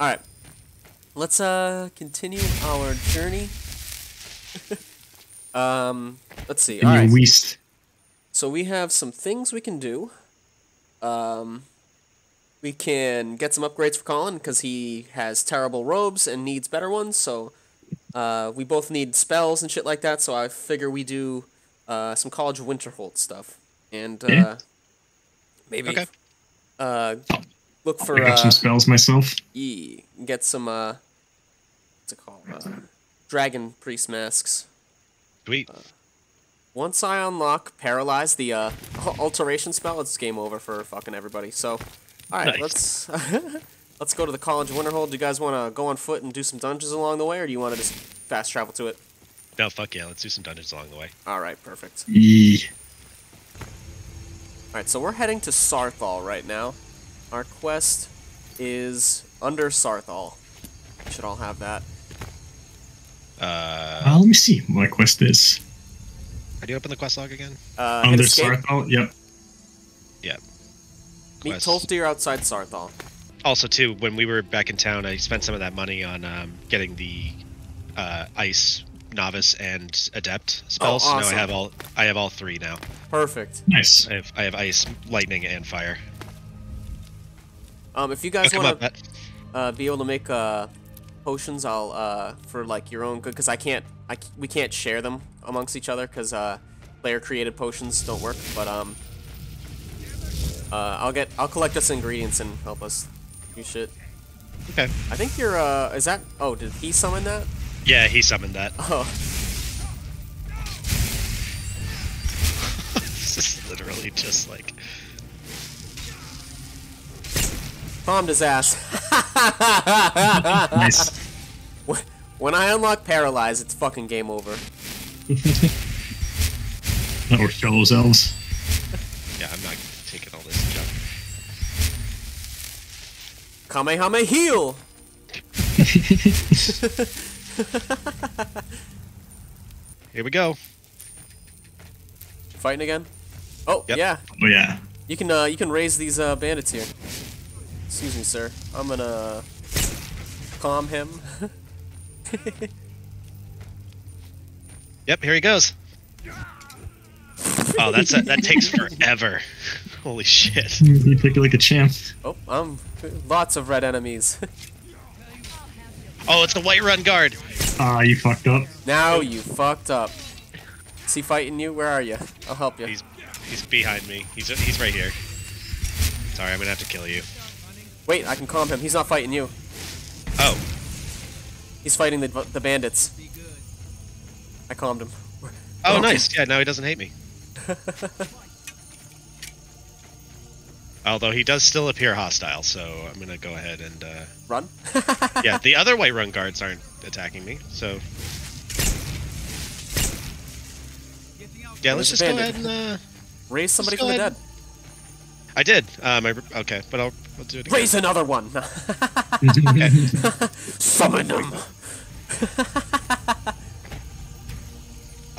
All right. Let's uh continue our journey. um, let's see. In All your right. waist. So we have some things we can do. Um, we can get some upgrades for Colin because he has terrible robes and needs better ones. So uh, we both need spells and shit like that. So I figure we do uh, some College of Winterhold stuff and uh, Yeah. maybe Okay. Uh, look for I got uh, some spells myself. E. Get some uh, what's it called? Uh, dragon priest masks. Sweet. Once I unlock Paralyze, the uh, alteration spell, it's game over for fucking everybody. So, all right, Nice. let's let's go to the College of Winterhold. Do you guys want to go on foot and do some dungeons along the way, or do you want to just fast travel to it? No, fuck yeah. Let's do some dungeons along the way. All right, perfect. Yee. All right, so we're heading to Saarthal right now. Our quest is under Saarthal. We Should all have that. Uh, Uh, let me see what my quest is. how do you open the quest log again? Uh, Under escape. Saarthal? Yep. Meet Quest. Tolfdir outside Saarthal. Also, too, when we were back in town, I spent some of that money on um, getting the uh, ice novice and adept spells. So now Oh. I have all. I have all three now. Perfect. Nice. I have. I have ice, lightning, and fire. Um, if you guys want to uh, be able to make uh, potions, I'll uh, for like your own good, because I can't, I we can't share them amongst each other, because uh, player created potions don't work. But um, uh, I'll get, I'll collect us ingredients and help us do shit. Okay. I think you're, uh, is that? Oh, did he summon that? Yeah, he summoned that. Oh, this is literally just like. Palmed his ass. Nice. when I unlock paralyze, it's fucking game over. Or Shadow's Elves. Yeah, I'm not taking all this junk. Kamehame heal. Here we go. Fighting again? Oh Yep. yeah. Oh, yeah. You can uh, you can raise these uh, bandits here. Excuse me, sir. I'm gonna calm him. Yep, here he goes. Oh, that's that takes forever. Holy shit. You take it like a champ. oh, I'm lots of red enemies. Oh, it's the Whiterun Guard. Ah, you fucked up. now you fucked up. Is he fighting you? Where are you? I'll help you. He's he's behind me. He's he's right here. Sorry, I'm gonna have to kill you. Wait, I can calm him. He's not fighting you. Oh, He's fighting the the bandits. I calmed him. oh, Okay. nice. Yeah, now he doesn't hate me. Although he does still appear hostile, so I'm gonna go ahead and uh, Run. yeah. The other Whiterun guards aren't attacking me, so yeah. Let's just the go ahead and. Uh, Raise somebody from the ahead. dead. I did. Um, I, okay, but I'll, I'll do it again. Raise another one. Summon him.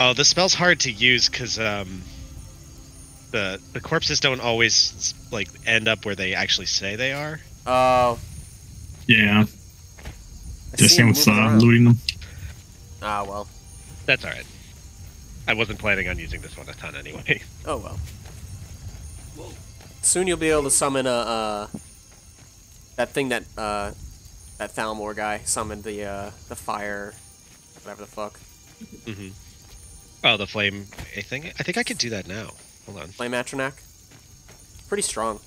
Oh, the spell's hard to use because um, the the corpses don't always like end up where they actually say they are. Oh. Yeah. I Just see same with moving uh, looting them. Ah well. That's all right. I wasn't planning on using this one a ton anyway. Oh well. Soon you'll be able to summon a uh, that thing that uh, that Thalmor guy summoned the uh, the fire, whatever the fuck, hmm Oh, the flame thing? I think I could do that now. Hold on. flame Atronach. Pretty strong.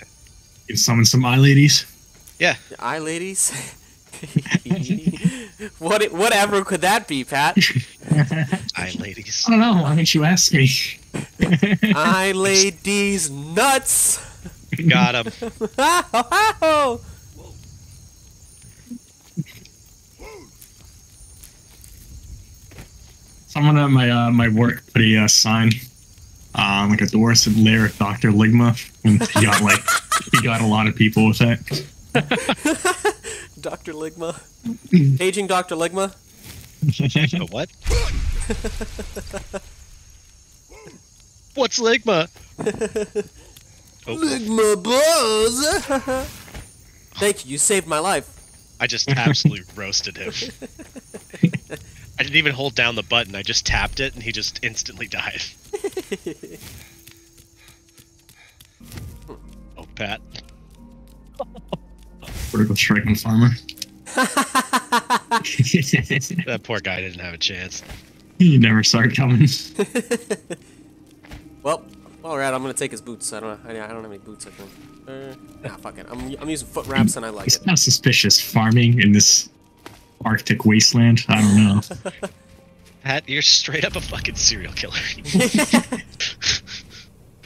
You summon some eye ladies. Yeah. The eye ladies. what whatever could that be, Pat? Eye ladies. I don't know. Why didn't you ask me? eye ladies nuts. Got him. Someone at my uh, my work put a uh, sign um, like a door said lair of Dr. Ligma. And he got like he got a lot of people with that. Dr. Ligma. Aging Dr. Ligma. What? What's Ligma? Oh, Ligma Buzz. Thank you. You saved my life. I just absolutely roasted him. I didn't even hold down the button. I just tapped it, and he just instantly died. oh, Pat. Vertical strike on farmer. That poor guy didn't have a chance. you never saw it coming. Well, all right. I'm gonna take his boots. I don't. I, I don't have any boots. I think. Uh, nah, fuck it. I'm, I'm using foot wraps and I like It's it. kind of suspicious farming in this Arctic wasteland. I don't know. Pat, you're straight up a fucking serial killer.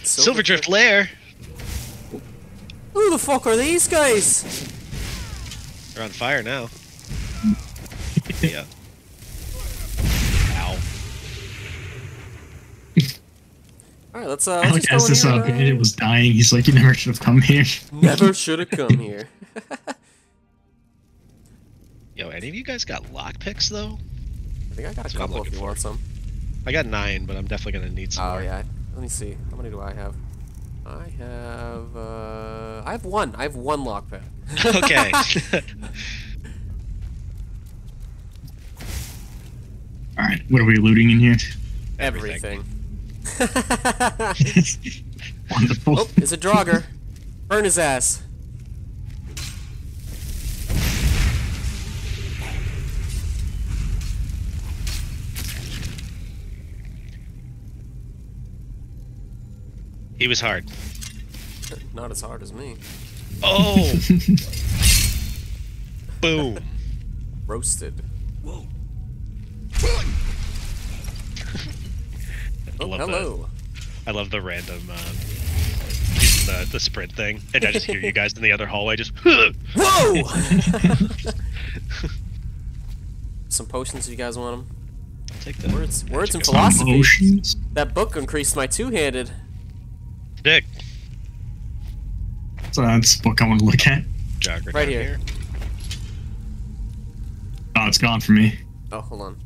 Silverdrift Lair. Who the fuck are these guys? They're on fire now. yeah. All right, let's uh. I Let's like just as go this in uh, here. and, bandit was dying, he's like, you never should have come here. uh, Never should have come here. Yo, any of you guys got lockpicks though? I think I got That's a what I'm couple if looking you for. want some. I got nine, but I'm definitely gonna need some Oh more. yeah. Let me see. How many do I have? I have uh I have one. I have one lockpick. okay. All right, what are we looting in here? Everything. Wonderful. oh, it's a Draugr. Burn his ass. he was hard. Not as hard as me. Oh. Boom. Roasted. I Oh, love hello. I love the random um, using the the sprint thing, and I just hear you guys in the other hallway just. Whoa! Some potions if you guys want them. Take the Words, words and philosophy. Emotions. That book increased my two-handed. Dick. So that's the book I want to look at. Jogger Right down here. Oh, it's gone for me. Oh, hold on.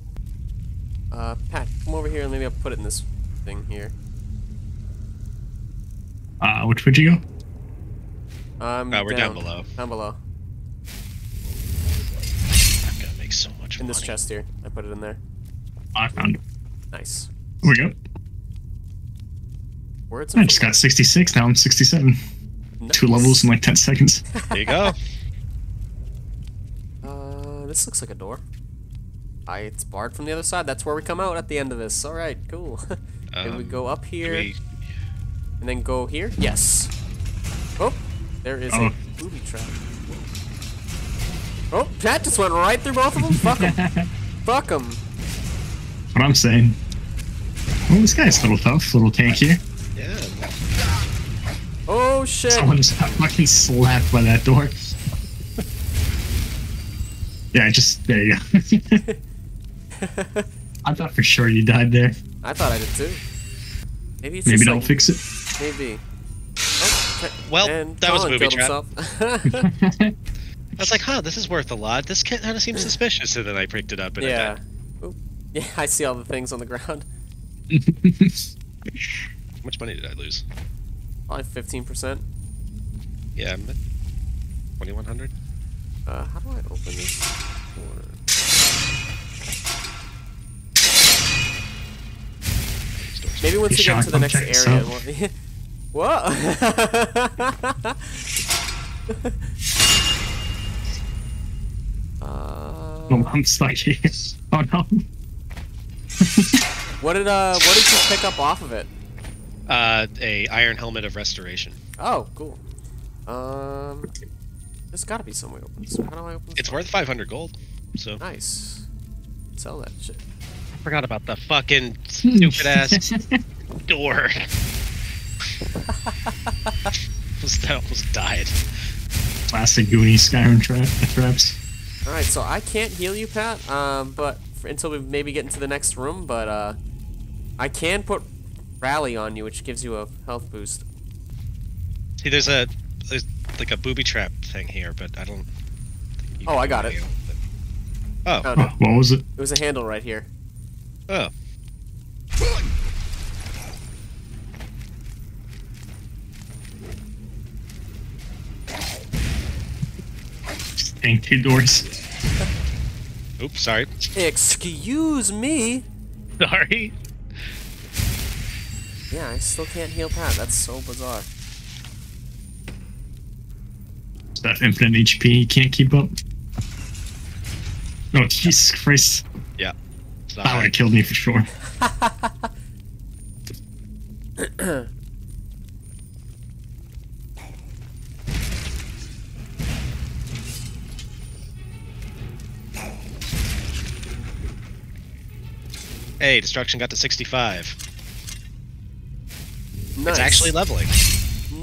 Uh, Pat, come over here and maybe I'll put it in this thing here. Uh, which would you go? Um, Oh, we're down below. Down below. I'm gonna make so much In this chest here. I put it in there. I found it. Nice. There we go. Words I just got 66. Now I'm 67. philosophy. Two levels in like 10 seconds. There you go. Uh, this looks like a door. I, it's barred from the other side. That's where we come out at the end of this. All right, cool. and we Um, go up here we- and then go here. Yes. Oh, there is Oh. a booby trap. Oh, Pat just went right through both of them. Fuck them. Fuck them. what I'm saying. Well, this guy's a little tough, a little tank here. Yeah. Oh shit. Someone just got fucking slapped by that door. yeah, just there you go. I thought for sure you died there. I thought I did too. Maybe it's Maybe just don't like, fix it. Maybe. Oh, Well, and that was a Colin booby trap. I was like, huh, this is worth a lot. This kind of seems suspicious, and then I picked it up and yeah. died. Yeah, I see all the things on the ground. How much money did I lose? Probably fifteen percent. Yeah, 2100. Uh, how do I open this? door? Maybe once you get into the next area. out. we'll- Whoa! uh, oh, I'm stuck here. Oh no. what did uh what did you pick up off of it? Uh, a iron helmet of restoration. Oh, cool. Um, there's got to be some way open this. How do I open this? It's worth 500 gold. So Nice. Sell that shit. I forgot about the fucking stupid ass door. almost, I almost died. Classic Goonies Skyrim tra- traps. All right, so I can't heal you, Pat. Um, but for, until we maybe get into the next room, but uh, I can put rally on you, which gives you a health boost. See, there's a there's like a booby trap thing here, but I don't. think you Oh, I got it. anything with Oh, Oh, it. what was it? It was a handle right here. Oh, tank two doors. Oops, sorry. Excuse me. Sorry. Yeah, I still can't heal Pat. That's so bizarre. That infinite HP, he can't keep up. Oh Jesus Christ! Yeah. It's not That would have killed me for sure. Hey, destruction got to 65. Nice. It's actually leveling.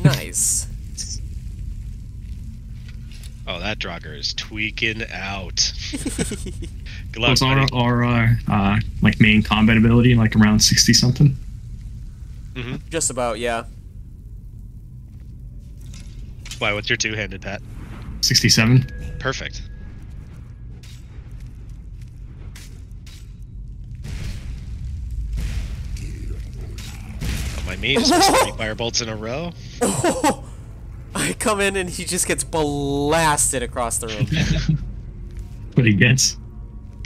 nice. Oh, that Draugr is tweaking out. Good luck, What's our, buddy. our uh, uh, like main combat ability? Like around sixty something. Mhm just about, yeah. Why, what's your two-handed, Pat? Sixty-seven. Perfect. Oh, my meat is three fire bolts in a row. I come in and he just gets blasted across the room. What he gets.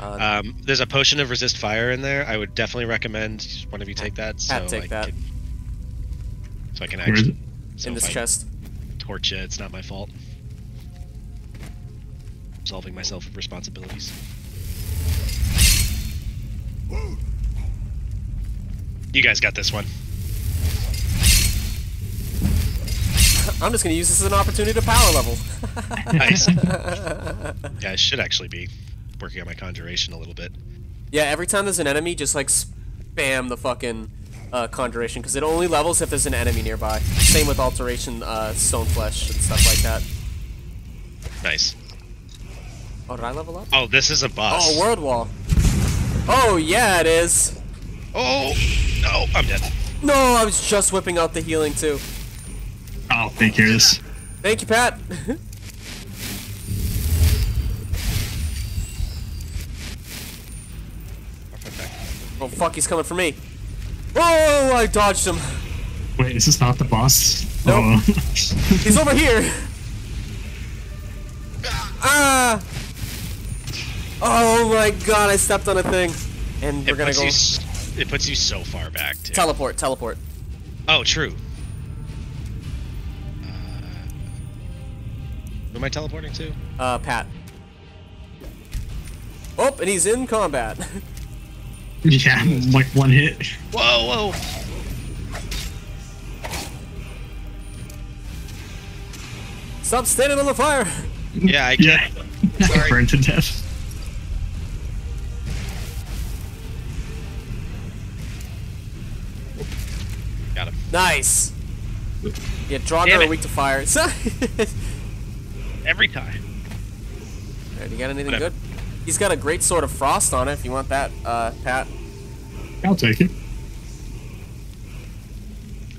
Uh, Um, there's a potion of resist fire in there. I would definitely recommend one of you take that. So Pat, take I that. Can, so I can actually so in this chest. torch it. It's not my fault. Solving myself of responsibilities. You guys got this one. I'm just gonna use this as an opportunity to power level. Nice. yeah, I should actually be working on my conjuration a little bit. Yeah, every time there's an enemy, just like spam the fucking uh, conjuration because it only levels if there's an enemy nearby. Same with alteration, uh, stone flesh and stuff like that. Nice. Oh, did I level up? Oh, this is a boss. Oh, word wall. Oh yeah, it is. Oh, no, I'm dead. No, I was just whipping out the healing too. Oh, thank you. care this. Thank you, Pat. oh fuck, he's coming for me. Oh, I dodged him. Wait, is this not the boss? Nope. Oh. He's over here. Ah! Oh my god, I stepped on a thing. And we're It gonna go you, it puts you so far back, too. teleport, teleport. oh, true. Uh, who am I teleporting to? Uh, Pat. Oh, and he's in combat. yeah, like one hit. Whoa, whoa. Stop standing on the fire. Yeah, I Yeah. can't. Sorry. Burned to death. Got him. Nice. Yeah, Draugr Damn are it. weak to fire. Every time. Alright, you got anything Whatever. good? He's got a great sword of frost on it. If you want that, uh, Pat. I'll take it.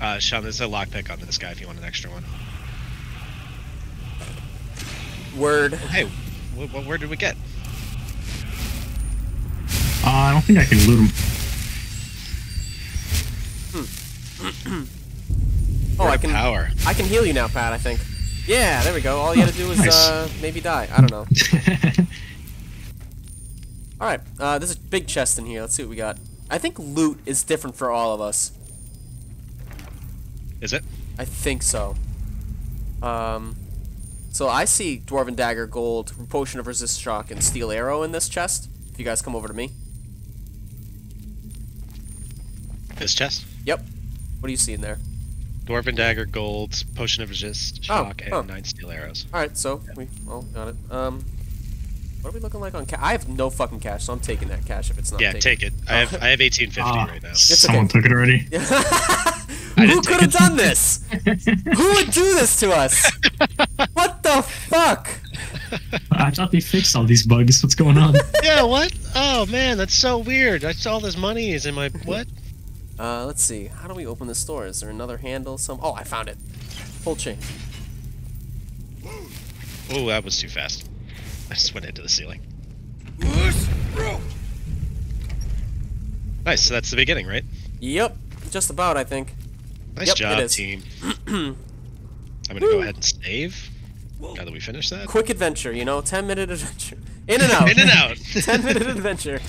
Uh, Sean, there's a lockpick on this guy if you want an extra one. Word. Hey, wh- wh- where did we get? Uh, I don't think I can loot him. Oh, I can. Power. I can heal you now, Pat. I think. Yeah, there we go. All you had to do was Nice. uh, maybe die. I don't know. All right, uh, there's a big chest in here. Let's see what we got. I think loot is different for all of us. Is it? I think so. Um, so I see dwarven dagger, gold, potion of resist shock, and steel arrow in this chest. If you guys come over to me. This chest? Yep. What do you see in there? Dwarven dagger, gold, potion of resist, Oh, shock, and oh. nine steel arrows. All right, so we all got it. Um, what are we looking like on cash? I have no fucking cash, so I'm taking that cash if it's not Yeah, taken. take it. I have I have eighteen fifty Ah, right now. someone took it already. Who didn't could take have done this? Who would do this to us? What the fuck? I thought they fixed all these bugs. What's going on? yeah, what? Oh man, that's so weird. I saw this money is in my what? Uh, let's see. How do we open this door? Is there another handle? Some? Oh, I found it. Full chain. Oh, that was too fast. I just went into the ceiling. Nice. So that's the beginning, right? Yep. Just about, I think. Nice Yep, job, team. I'm gonna go ahead and save. Now that we finish that, quick adventure, you know, ten minute adventure, in and out, in and out. ten minute adventure.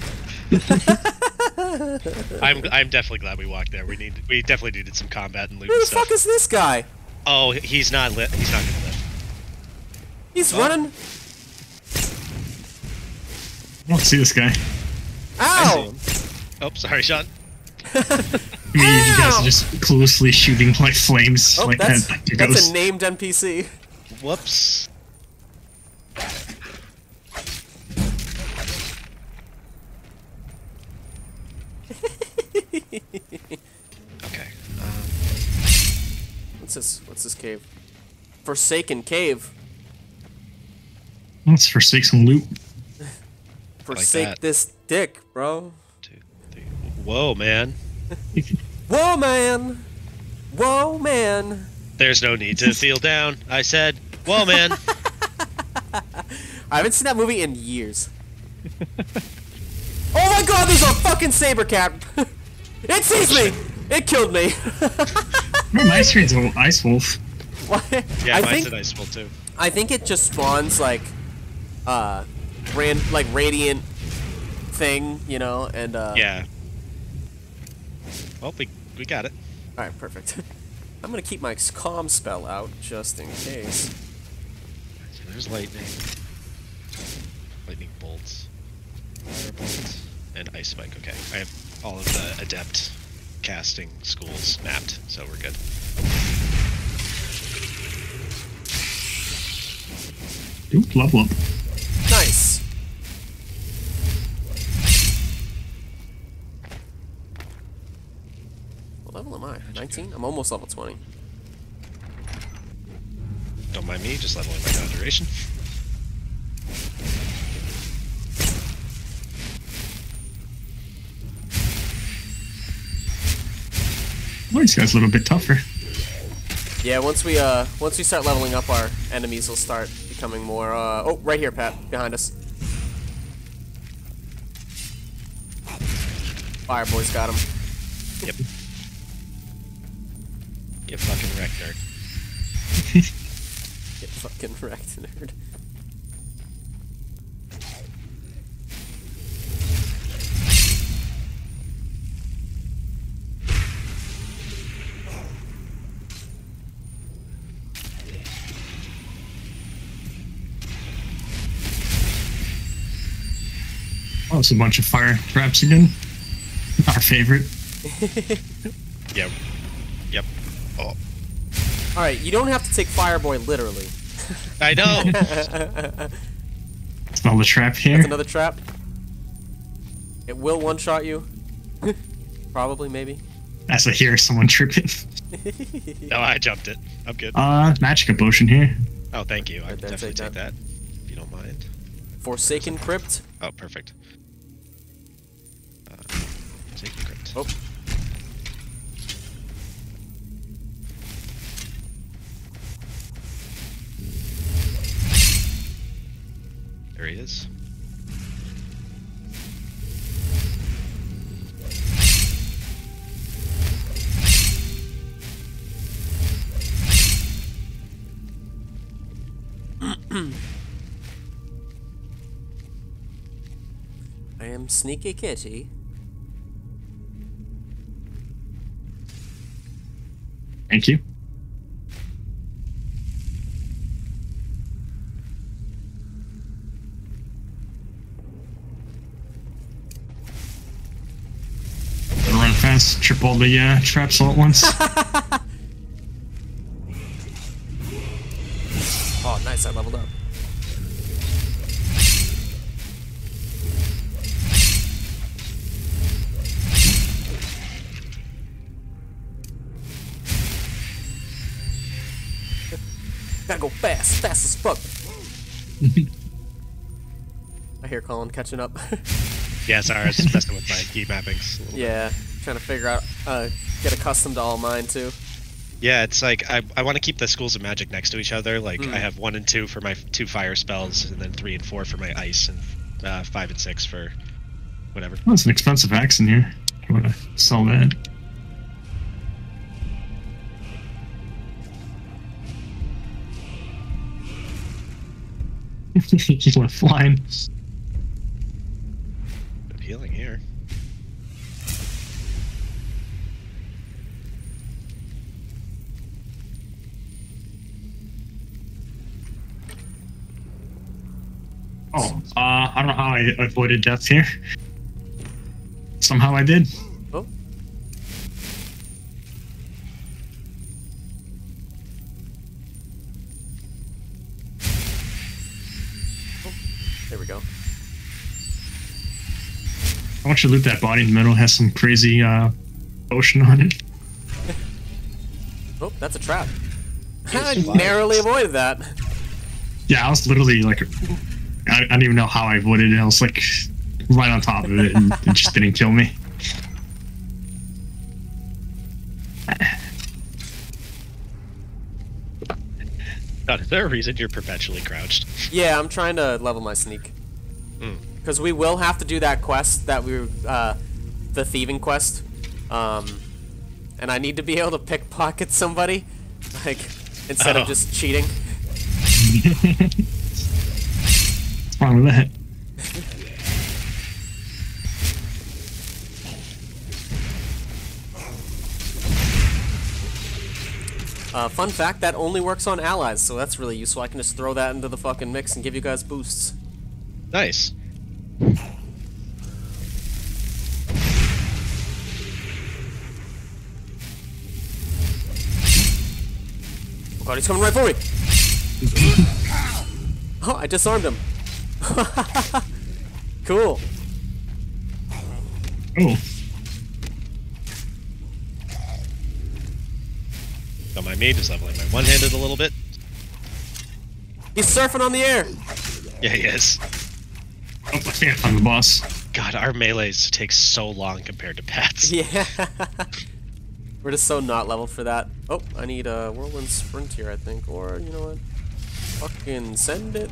I'm I'm definitely glad we walked there. We need we definitely needed some combat and loot Who the stuff. fuck is this guy? Oh, he's not lit. He's not gonna live. He's Oh. running. I don't see this guy. I see Ow! him. Oh, sorry, Sean. I mean, you guys Ow! are just cluelessly shooting like flames Oh, like that's that. It that's goes. a named NPC. Whoops. okay. Um, What's this? What's this cave? Forsaken cave. Let's forsake some loot. Forsake that. this dick, bro. two, three. Whoa, man. Whoa, man. Whoa, man. There's no need to feel down. I said, whoa, man. I haven't seen that movie in years. oh my god, there's a fucking saber cat. it sees me. It killed me. My screen's an ice wolf. What? Yeah, I mine's think an ice wolf too. I think it just spawns like, uh, brand like radiant thing, you know, and uh. Yeah. Well, we, we got it. All right, perfect. I'm gonna keep my calm spell out just in case. So there's lightning. Lightning bolts. Fire bolts. And ice spike. Okay. I have all of the adept casting schools mapped, so we're good. Ooh, level up. Nice. Level am I? 19? I'm almost level 20. Don't mind me, just leveling my conjuration. Well, this guy's a little bit tougher. Yeah, once we uh once we start leveling up, our enemies will start becoming more. Uh, oh, right here, Pat, behind us. Fireboi's got him. Yep. Get fucking wrecked, nerd. Get fucking wrecked, nerd. Oh, it's a bunch of fire traps again. Our favorite. Yep. Yep. Oh. All right, you don't have to take Fireboi literally. I don't know! Smell the trap here. That's another trap. It will one-shot you. Probably, maybe. As I hear someone tripping. no, I jumped it. I'm good. Uh, magic potion here. Oh, thank you. I Right definitely take take that. If you don't mind. Forsaken Crypt. Oh, perfect. Uh, take the crypt. Oh. There he is. I am Sneaky Kitty. Thank you. Fast, trip all the uh, traps all at once. Oh, nice, I leveled up. Gotta go fast, fast as fuck. I hear Colin catching up. Yeah, sorry, I was just messing with my key mappings. a little bit. Yeah, trying to figure out, uh, get accustomed to all mine too. Yeah, it's like I, I want to keep the schools of magic next to each other. Like Hmm. I have one and two for my two fire spells, and then three and four for my ice, and uh, five and six for whatever. Oh, it's an expensive axe in here. I want to sell that. he went flying. Oh, uh, I don't know how I avoided death here. Somehow I did. Oh. Oh, There we go. I want you to loot that body in the middle. It has some crazy uh, potion on it. Oh, that's a trap. I narrowly avoided that. Yeah, I was literally like, I, I don't even know how I avoided it. I was like right on top of it, and it just didn't kill me. God, is there a reason you're perpetually crouched? Yeah, I'm trying to level my sneak. Hmm. Because we will have to do that quest that we were, uh, the thieving quest. Um, and I need to be able to pickpocket somebody, like, instead Oh. of just cheating. What's wrong with that? Uh, fun fact, that only works on allies, so that's really useful. I can just throw that into the fucking mix and give you guys boosts. Nice. Oh god, he's coming right for me! oh, I disarmed him. cool. Oh, Don't mind me just leveling my one-handed a little bit. He's surfing on the air! Yeah, he is. oh I think I found the boss. God, our melees take so long compared to pets. Yeah. We're just so not leveled for that. Oh, I need a whirlwind sprint here, I think. Or, you know what? Fucking send it.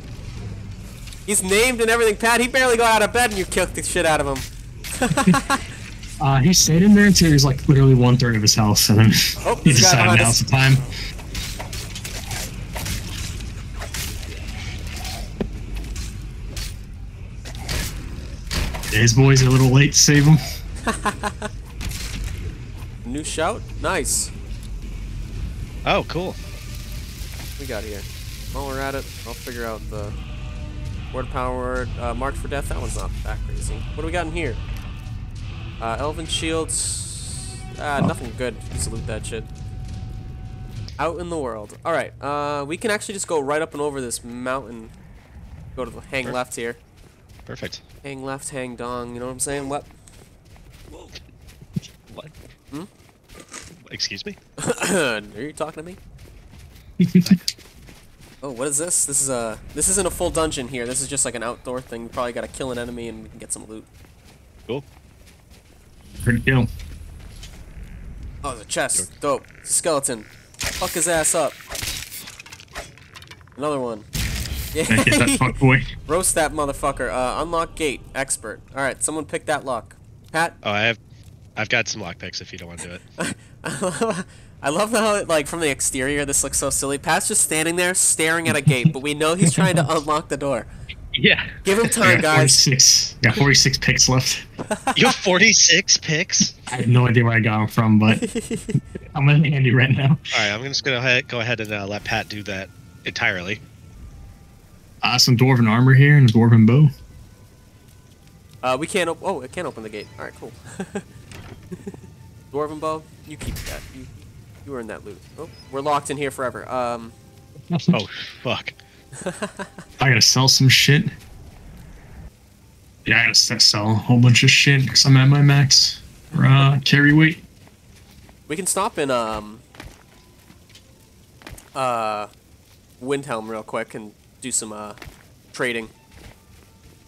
He's named and everything, Pat. He barely got out of bed and you kicked the shit out of him. Uh, he stayed in there until he was like literally one third of his health, and then Oh, he decided behind now's us. the time. His boys are a little late to save him. New shout? Nice. Oh, cool. we got here? While we're at it, I'll figure out the word power uh, marked for death. That one's not that crazy. What do we got in here? Uh, elven shields. Ah, nothing good. Just loot that shit. Out in the world. All right. Uh, we can actually just go right up and over this mountain. Go to the hang Sure. left here. Perfect. Hang left, hang dong. You know what I'm saying? What? What? Hmm? Excuse me? Are you talking to me? Oh, what is this? This is a. This isn't a full dungeon here. This is just like an outdoor thing. You probably gotta kill an enemy and we can get some loot. Cool. Pretty kill. Oh, there's a chest. Dope. Skeleton. Fuck his ass up. Another one. Gotta get that fuck boy. Roast that motherfucker. Uh, unlock gate. Expert. All right, someone pick that lock. Pat. Oh, I have, I've got some lockpicks if you don't want to do it. I love how, like, from the exterior, this looks so silly. Pat's just standing there staring at a gate, but we know he's trying to unlock the door. Yeah. Give him time, got guys. 46. Got 46 picks left. You have 46 picks? I have no idea where I got them from, but I'm going to in Andy right now. All right, I'm just gonna go ahead and uh, let Pat do that entirely. Uh, some dwarven armor here and a dwarven bow. Uh, we can't. Op- oh, it can't open the gate. All right, cool. Dwarven bow, you keep that. You, you earned that loot. Oh, we're locked in here forever. Um, Oh, fuck. I gotta sell some shit. Yeah, I gotta sell a whole bunch of shit because I'm at my max for uh, carry weight. we can stop in um, uh, Windhelm real quick and do some uh, trading.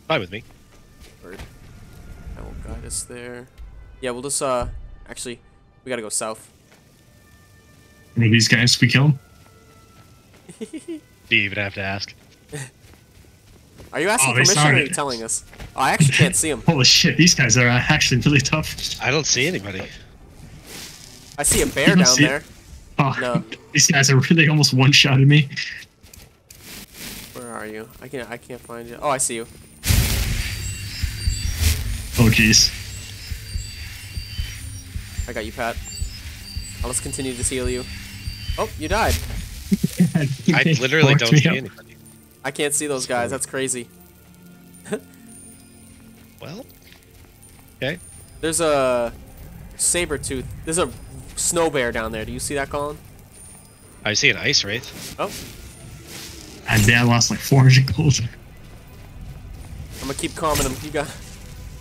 Fine with me. Bird. That will guide us there. Yeah, we'll just uh, actually, we gotta go south. Any of these guys we kill 'em? Do you even have to ask? Are you asking Oh, they permission or are you telling us? Oh, I actually can't see him. Holy shit, these guys are uh, actually really tough. I don't see anybody. I see a bear down see it? there. Oh, No. these guys are really almost one shotted me. Where are are you? I can't. I can't find you. Oh, I see you. Oh jeez. I got you, Pat. I'll just continue to heal you. Oh, you died. I literally don't see up. anybody. I can't see those guys. That's crazy. Well, okay. There's a saber tooth. There's a snow bear down there. Do you see that, Colin? I see an ice wraith. Oh, And I lost like 400 gold. I'm gonna keep calming him. You got.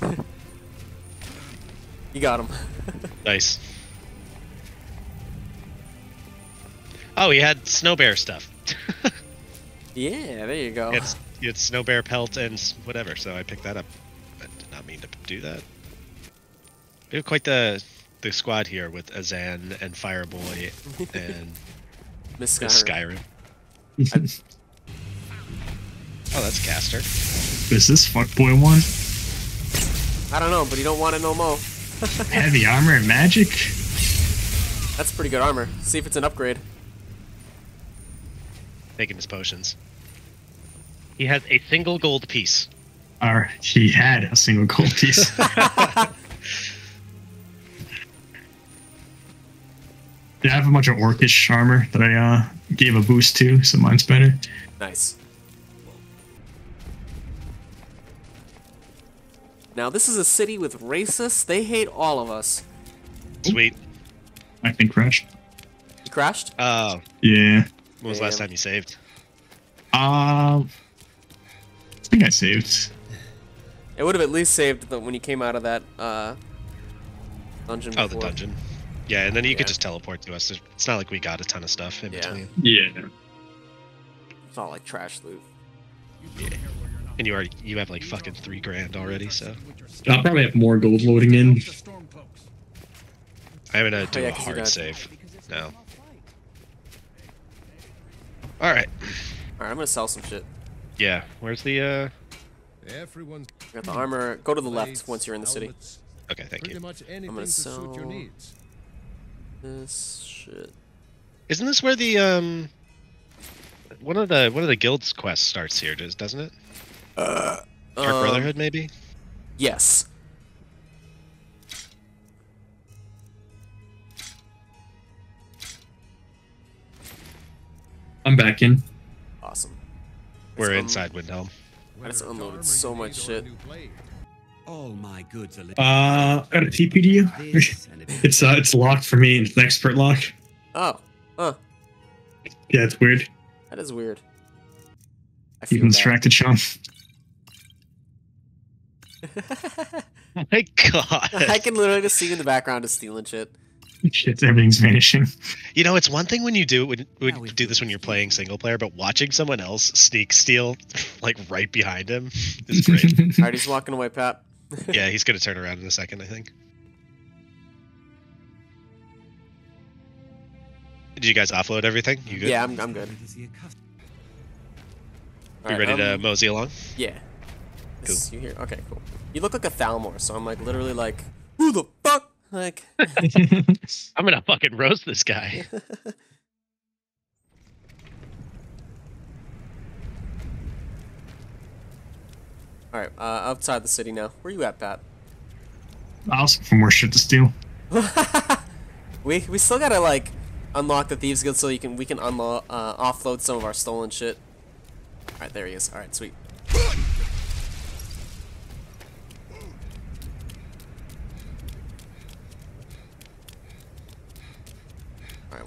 you got him. Nice. Oh, he had snow bear stuff. yeah, there you go. It's had, s- he had snow bear pelt and whatever, so I picked that up. I did not mean to do that. We have quite the the squad here with Azzan and Fireboi and Miss Miss Skyrim. Skyrim. Oh, that's Caster. Is this fuckboy one? I don't know, but you don't want it no more. Heavy armor and magic? That's pretty good armor. See if it's an upgrade. Making his potions. He has a single gold piece. Or he had a single gold piece. Did I have a bunch of orcish armor that I uh, gave a boost to, so mine's better. Nice. Now this is a city with racists. They hate all of us. Sweet. I think crashed. You crashed? Oh, Yeah. When was the last time you saved? Uh, I think I saved. It would have at least saved the, when you came out of that uh, dungeon. Oh, the dungeon. Yeah, and then you Yeah. could just teleport to us. It's not like we got a ton of stuff in Yeah. between. Yeah. It's all like trash loot. Yeah. And you already you have like fucking three grand already, so I'll probably have more gold loading in. I'm gonna do Oh, yeah, a 'cause you hard save save. No. Alright. All right, I'm gonna sell some shit. Yeah. Where's the uh Everyone's I got the armor. Go to the left once you're in the city. Okay, thank Pretty you. much anything gonna to suit your sell- needs. This shit. Isn't this where the um one of the one of the guild's quests starts here, does doesn't it? Dark Um, Brotherhood maybe? Yes. I'm back in. Awesome. We're inside Windhelm. I just unloaded so much need or a shit. new. All my goods are li- Uh, got a TP to you. this and a bit It's uh, it's locked for me. It's an expert lock. Oh, huh. Yeah, it's weird. That is weird. I You feel can bad. distract a chum. My god. I can literally just see you in the background just stealing shit. Shit, everything's vanishing. You know, it's one thing when you do when, when Now we do this when you're playing single player, but watching someone else sneak steal like right behind him is great. Alright, he's walking away, Pat. yeah, he's gonna turn around in a second, I think. Did you guys offload everything? You good? Yeah, I'm, I'm good. to see a custom. You Alright, ready to um, mosey along? Yeah. Is you here? Okay, cool. You look like a Thalmor, so I'm like literally like, who the fuck? Like, I'm gonna fucking roast this guy. alright, uh, outside the city now. Where you at, Pat? I also, for more shit to steal. We we still gotta like unlock the thieves guild so you can we can unlock uh, offload some of our stolen shit. All right, there he is. All right, sweet.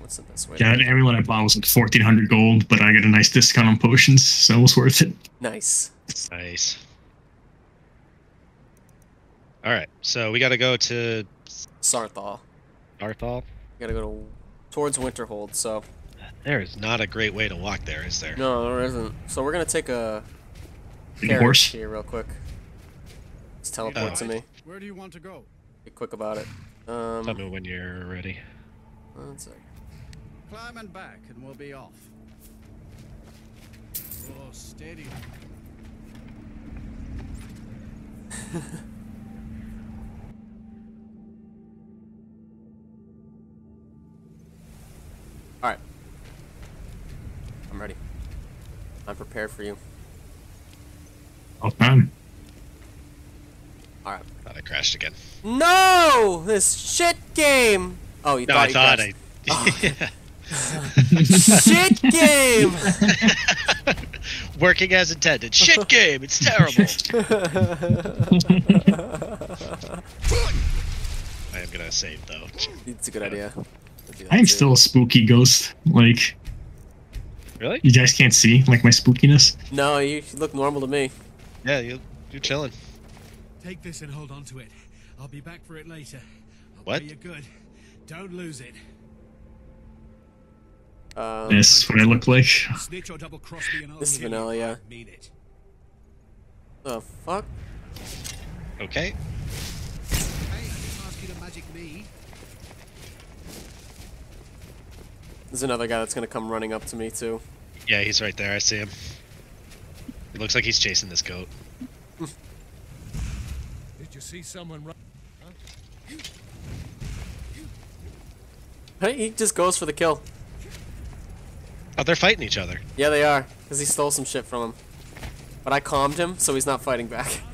All right, what's in this way? Yeah, the amulet I bought was like 1400 gold, but I got a nice discount on potions, so it was worth it. Nice. Nice. All right, so we got to go to Saarthal. Arthal. We gotta go to towards Winterhold. So There is not a great way to walk there, is there? no, there isn't. So we're gonna take a horse. here real quick. Just teleport Oh. to me. Where do you want to go? Be quick about it. Um, Tell me when you're ready. one sec. Climb and back, and we'll be off. Oh, steady. All right. I'm ready. I'm prepared for you. All time. All right. Thought I crashed again. No, this shit game. Oh, you No, thought I you thought crashed. I. Oh. shit game. Working as intended. Shit game. It's terrible. I am gonna save though. It's a good idea. I'll do that I am still a spooky ghost. Like, Really? you guys can't see, like, my spookiness. No, you you look normal to me. Yeah, you you're chilling. Take this and hold on to it. I'll be back for it later. I'll What? pay you good. Don't lose it. Um, This is what I look like. Snitch or double cross me and I'll This is kill vanilla, yeah. I it. the fuck? Okay. Hey, I didn't ask you to magic me. There's another guy that's gonna come running up to me too. Yeah, he's right there. I see him. It looks like he's chasing this goat. Did you see someone run? Hey, he just goes for the kill. Oh, they're fighting each other. Yeah, they are, because he stole some shit from him. But I calmed him, so he's not fighting back.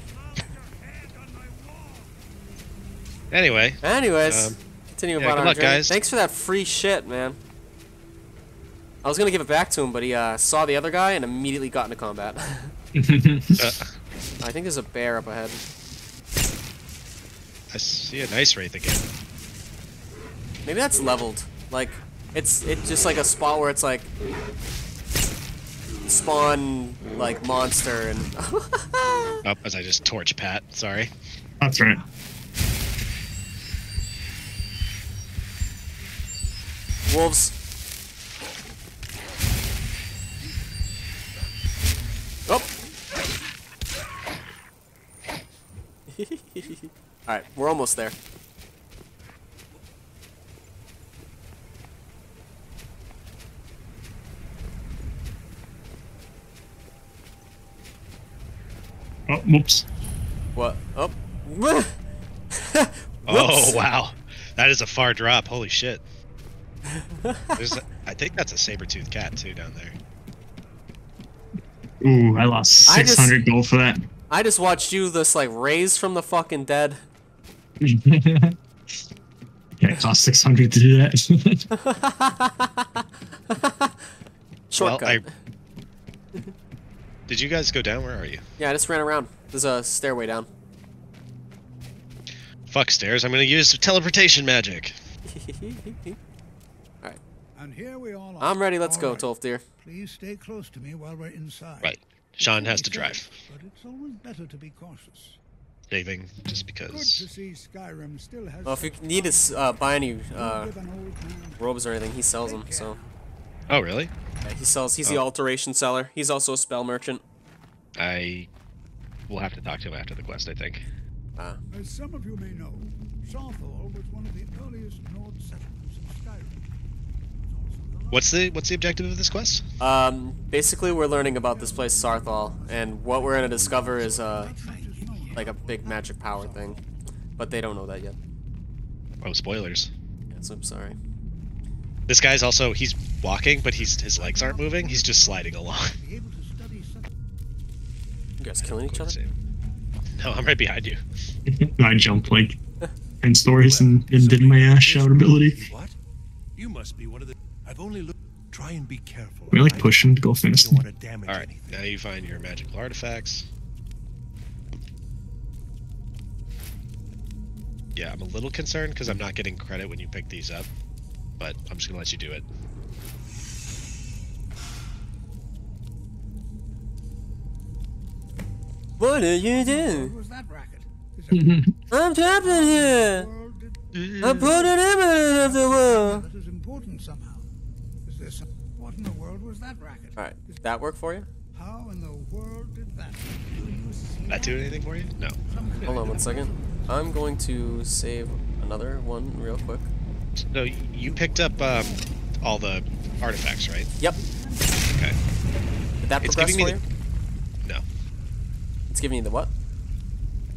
Anyway, Anyways, Um, continue yeah, about good our luck, journey. guys. Thanks for that free shit, man. I was gonna give it back to him, but he uh, saw the other guy and immediately got into combat. uh, I think there's a bear up ahead. I see a nice wraith again. Maybe that's leveled. Like, it's it's just like a spot where it's like spawn like monster and Oh, as I just torch Pat. Sorry. That's right. wolves. Oh. All right, we're almost there. Oh, whoops. What? Oh. Oh wow, that is a far drop. Holy shit. There's a, I think that's a saber-toothed cat too down there. Ooh, I lost I just- 600 gold for that. I just watched you this like raise from the fucking dead. yeah, it cost 600 to do that. Shortcut. Well, I. Did you guys go down? Where are you? Yeah, I just ran around. There's a stairway down. Fuck stairs. I'm gonna use teleportation magic. And here we all are. I'm ready. Let's All go, right. Tolfdir. Please stay close to me while we're inside. Right. Sean has Be to safe, drive. But it's always better to be cautious. Saving just Good to because. see Skyrim still has. Well, if you need to uh, buy any uh, Give an old man robes or anything, he sells them. So Oh really? yeah, he sells. He's the Oh. alteration seller. He's also a spell merchant. I will have to talk to him after the quest. I think. Uh, As some of you may know, Saarthal was one of the earliest Nord settlements in Skyrim. It also the What's the What's the objective of this quest? um, basically, we're learning about this place, Saarthal, and what we're gonna discover is uh, like a big magic power thing, but they don't know that yet. Oh, spoilers. Yes, I'm sorry. This guy's also he's walking, but he's his legs aren't moving. He's just sliding along. be able to study such You guys killing each other? No, I'm right behind you. I jumped like 10 stories and, and did my uh, shout ability. What? You must be one of the. I've only looked. Try and be careful. We like alright? pushing to go You fast. don't want to damage All right, now you find your magical artifacts. Yeah, I'm a little concerned because I'm not getting credit when you pick these up, but I'm just gonna let you do it. What are you What doing? was that racket? I'm trapped in here. I put an image of the world. that is important somehow? Is there some? What in the world was that racket? All right, did that work for you? How in the world did that? Do you see That do anything for you? No. Hold on one second. I'm going to save another one real quick. No, you picked up um, all the artifacts, right? Yep. Okay. Did that It's progress giving for me you? No. It's giving you the what?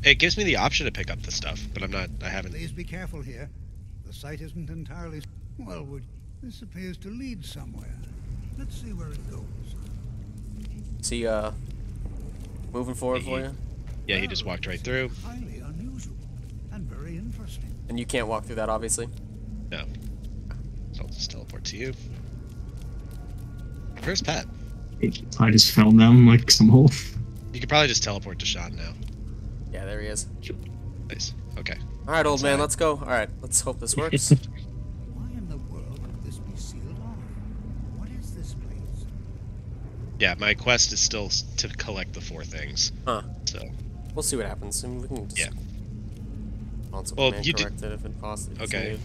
It gives me the option to pick up the stuff, but I'm not. I haven't. Please be careful here. The site isn't entirely. Well, would this appears to lead somewhere. Let's see where it goes. See, uh, moving forward for you, Yeah, he just walked right through. Highly unusual and very interesting. and you can't walk through that, obviously. No. So I'll just teleport to you. Where's Pat? I just fell down like some hole. You could probably just teleport to Sean now. Yeah, there he is. Nice. Okay. All right, old man, Inside. let's go. All right, let's hope this works. Why in the world would this be sealed off? What is this place? Yeah, my quest is still to collect the four things. Huh. So We'll see what happens, and we can just Yeah. console Well, you did- correct it if it possible. Okay.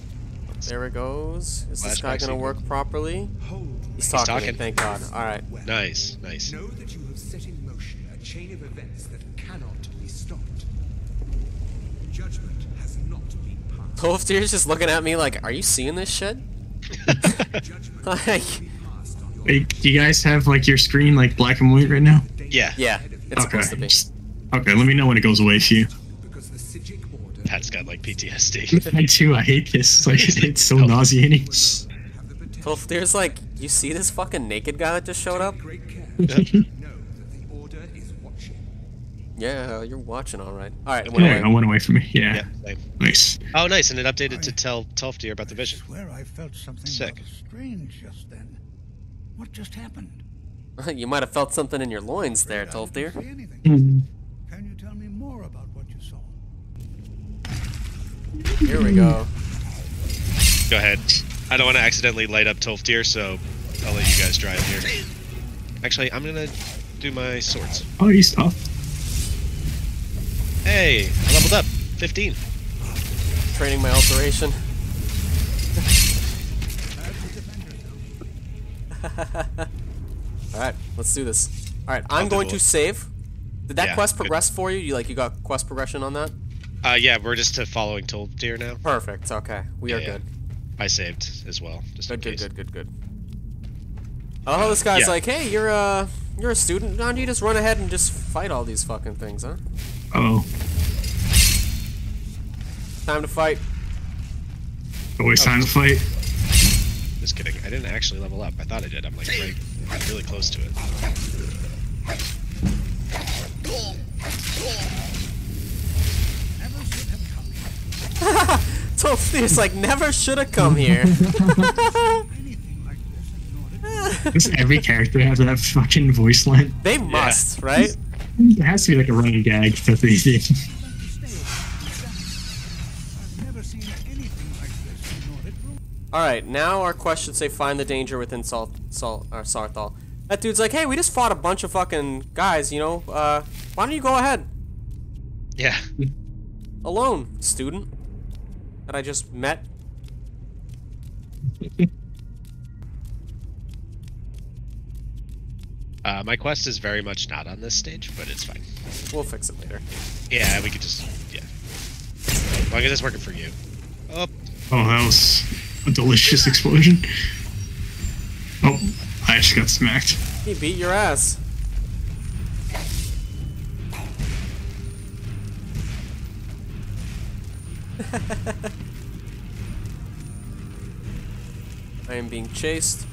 There it goes. Is this Flashback guy gonna sequence. work properly? Hold. He's talking. talking. Thank God. All right. well. nice, nice. Know that you have set in motion a chain of events that cannot be stopped. Judgment has not been passed. Tolfdir's just looking at me like, "Are you seeing this shit?" Like, will be passed on your Wait, do you guys have like your screen like black and white right now? Yeah. yeah, it's okay. supposed to be. just- okay, let me know when it goes away for you. Pat's got like PTSD. I too. I hate this. Like it's so nauseating. have the potential like, "You see this fucking naked guy that just showed up?" to take great care. know that the order is watching. Yeah, uh, you're watching, all right. All right, it Yeah, went I away. went away from me. Yeah, yeah. Nice. Oh, nice, and it updated to tell Tolfdir about the vision. I swear I felt something Sick. strange just then. What just happened? you might have felt something in your loins there, I Here we go. Go ahead. I don't want to accidentally light up Tolfdir, so I'll let you guys drive here. Actually, I'm gonna do my swords. Oh, you stopped. Hey, I leveled up. 15. Training my alteration. all right, let's do this. All right, I'm going to save. Did that Yeah, quest good. progress for you? You like you got quest progression on that? Uh, yeah, we're just uh, following Tolfdir now. Perfect. Okay, we are Yeah, yeah. good. I saved as well, just Good, in good, case. good, good, good. Oh, this guy's yeah. like, hey, you're a you're a student. Why don't you just run ahead and just fight all these fucking things, huh? Oh, Time to fight. always time to fight. Just kidding. I didn't actually level up. I thought I did. I'm like right, really close to it. have come here. Tolfdir's like, never should have come here. Anything like this in Nordic. Does every character have that fucking voice line? they must, right? It has to be like a running gag for they did. I've never seen anything like this in Nordic. All right, now our quest should say find the danger within Salt, Salt, or Saarthal. That dude's like, hey, we just fought a bunch of fucking guys, you know. Uh, why don't you go ahead Yeah. alone, student? That I just met. Uh, my quest is very much not on this stage, but it's fine. We'll fix it later. Yeah, we could just yeah. As long as it's working for you. Oh, Oh, that was a delicious explosion. Oh, I actually got smacked. He beat your ass. I am being chased.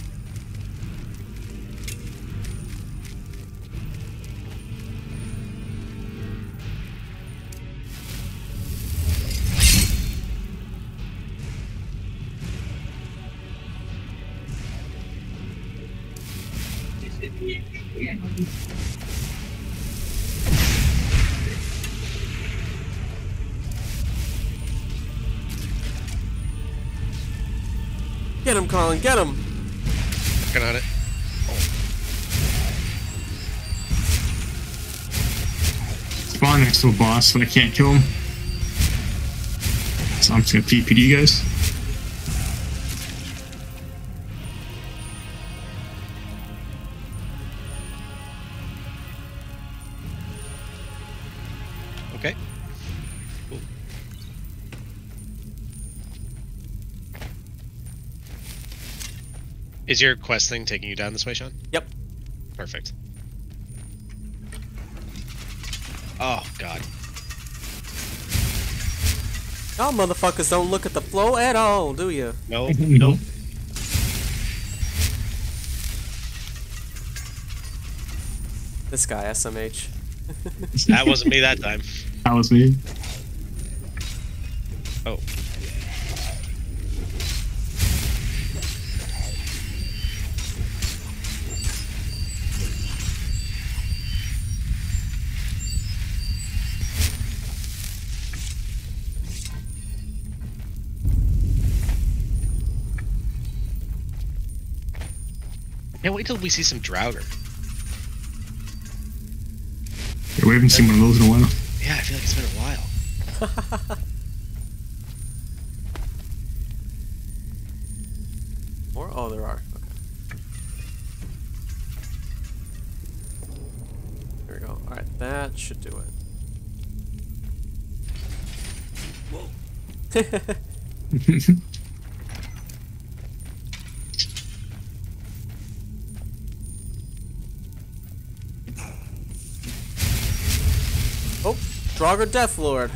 Get him, Colin, get him! working on it. Spawn next to a boss, but I can't kill him. So I'm just gonna PPD you guys. Is your quest thing taking you down this way, Sean? Yep. Perfect. Oh God. Y'all motherfuckers don't look at the flow at all, do you? No. Nope. This guy, SMH. That wasn't me that time. That was me. Yeah, wait till we see some Draugr. Yeah, we haven't seen one of those in a while. Yeah, I feel like it's been a while. Or oh, there are. Okay. There we go. All right, that should do it. oh, Draugr Death Lord.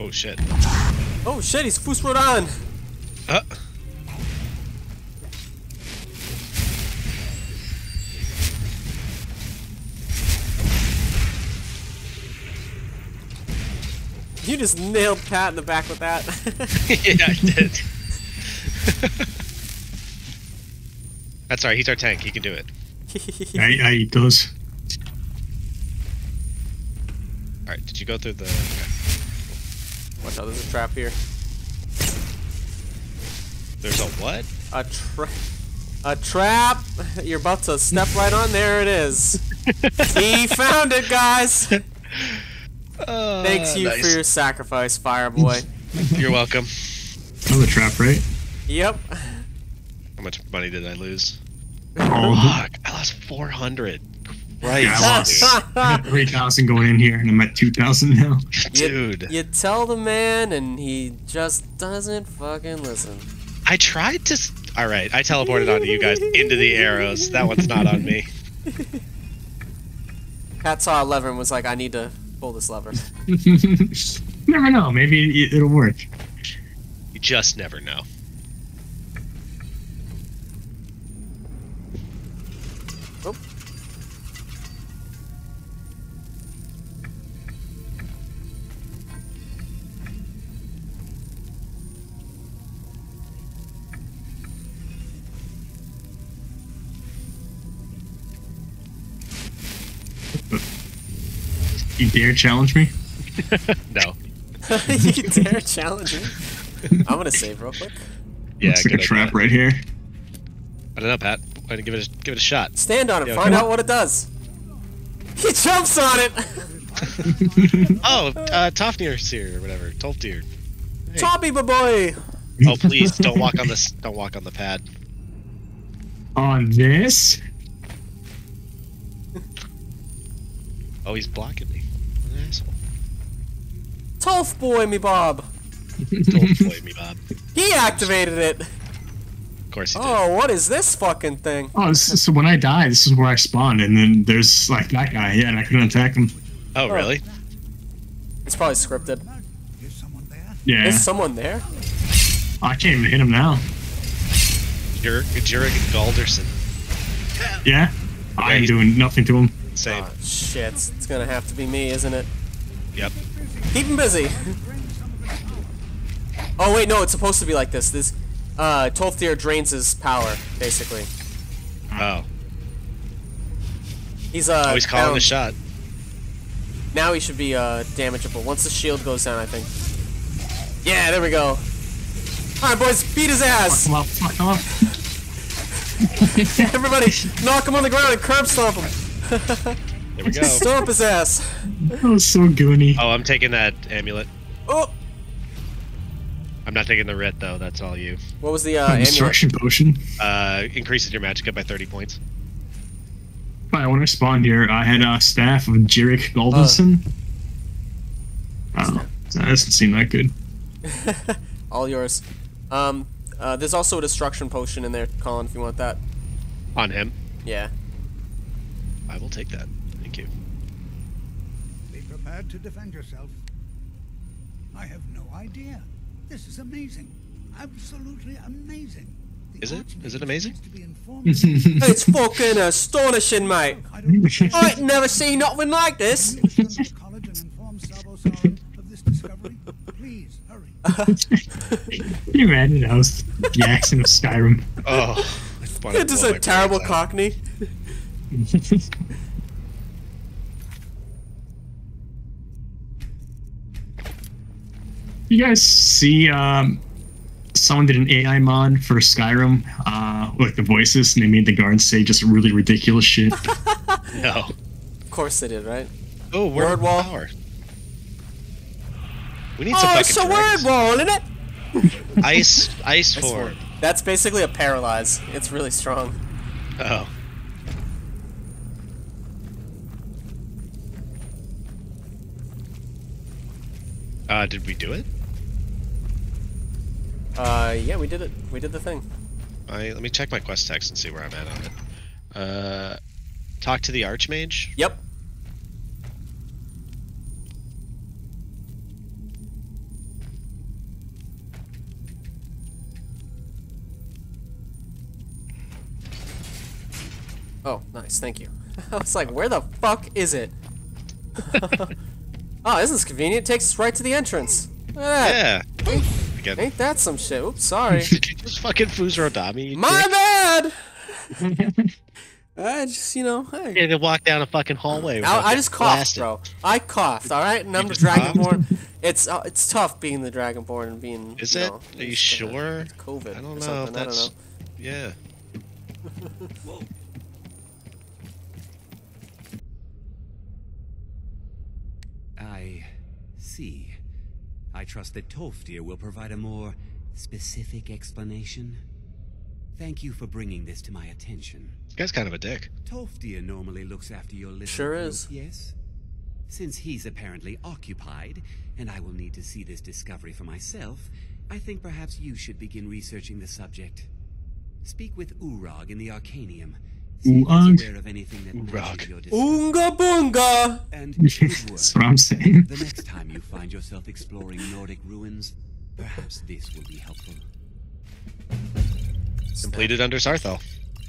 Oh shit. Oh shit, he's Fus Roh Dah. Uh, You just nailed Pat in the back with that. yeah, I did. That's alright, he's our tank, he can do it. Yeah, yeah, he does. You go through the Watch out, there's a trap here. There's a what? A trap. a trap. You're about to step right on. There it is. he found it, guys. Ah, Thanks you for your sacrifice, Fireboi. You're welcome. Another trap, right? yep. How much money did I lose? Oh, Fuck, I lost 400. Right, Yeah, I lost. 3,000 going in here, and I'm at 2,000 now. dude. You tell the man, and he just doesn't fucking listen. I tried to. All right, I teleported onto you guys into the arrows. That one's not on me. Pat saw a lever and was like, "I need to pull this lever." Never know. Maybe it'll work. You just never know. You dare challenge me? No. you dare challenge me? I'm gonna save real quick. Yeah, Looks like a trap idea. right here. I don't know, Pat. Why don't you give it a, give it a shot? Stand on it. Yeah, find come out what it does. He jumps on it. Oh, uh, Tofnir's here or whatever. Tolfdir. Hey. Choppy my boy. Oh, please don't walk on this. Don't walk on the pad. On this? Oh, he's blocking me. What an asshole. Tolf boy, me Bob. Don't play me, Bob. He activated it. Of course he did. Oh, what is this fucking thing? Oh, this is, so when I die, this is where I spawned, and then there's like that guy, yeah, and I couldn't attack him. Oh, oh. really? It's probably scripted. Is someone there? Yeah, Is someone there? I can't even hit him now. Jyrik Jyrik Gauldurson. Yeah, I ain't doing nothing to him. Same. Oh, shit. It's gonna have to be me, isn't it? Yep. Keep him busy. Oh wait, no, it's supposed to be like this. This uh Tolfdir drains his power, basically. Oh. He's uh Oh, he's calling down. the shot. Now he should be uh damageable. Once the shield goes down, I think. Yeah, there we go. Alright boys, beat his ass! Fuck him up, fuck him up. Everybody, knock him on the ground and curb stomp him! There we go. Stomp his ass! That was so goony. Oh, I'm taking that amulet. Oh! I'm not taking the writ though. That's all you. What was the uh, amulet? Destruction potion. Uh, increases your magic up by 30 points. Fine, when I spawned here, I had a staff of Jyrik Gauldurson. oh, that doesn't seem that good. All yours. Um, uh, there's also a destruction potion in there, Colin, if you want that. On him. Yeah. I will take that. Thank you. Be prepared to defend yourself. I have no idea. This is amazing. Absolutely amazing. The Is it? Is it amazing? seems to be informing It's fucking astonishing, mate. I don't I ain't never seen nothing like this. Please go to the college and inform Savos Aren of this discovery. Please, hurry. Can you imagine that was the accent of Skyrim? Oh, I wanna It's just a terrible cockney. You guys see um, someone did an AI mod for Skyrim, uh, with the voices, and they made the guards say just really ridiculous shit. No. Of course they did, right? Oh, word, Word wall. Power. We need some Oh, fucking it's a word wall, isn't it? Ice, ice Ice form. word. That's basically a paralyze. It's really strong. Oh. Uh, did we do it? Uh, yeah, we did it. We did the thing. I let me check my quest text and see where I'm at on it. Uh, talk to the Archmage. Yep. Oh, nice. Thank you. I was like, where the fuck is it? oh, this is convenient. takes us right to the entrance. Look at that. Yeah. Again. Ain't that some shit? Oops, sorry. Just fucking Fuzrodami? you My dick? bad! I just, you know, hey. You had to walk down a fucking hallway. I, I just coughed, blasted. bro. I coughed, all right. And I'm the just? Dragonborn. It's uh, it's tough being the Dragonborn and being. Is you it? know, Are you just, sure? COVID. I don't or know if something, I don't that's. know. Yeah. I see. I trust that Tolfdir will provide a more specific explanation. Thank you for bringing this to my attention. This guy's kind of a dick. Tolfdir normally looks after your little Sure group, is. yes? Since he's apparently occupied, and I will need to see this discovery for myself, I think perhaps you should begin researching the subject. Speak with Urag in the Arcanium. See if Urag? he's aware of anything that Urag. matches. Oonga boonga! And good. That's what I'm saying. The next time you find yourself exploring Nordic ruins, perhaps this will be helpful. Completed under Saarthal.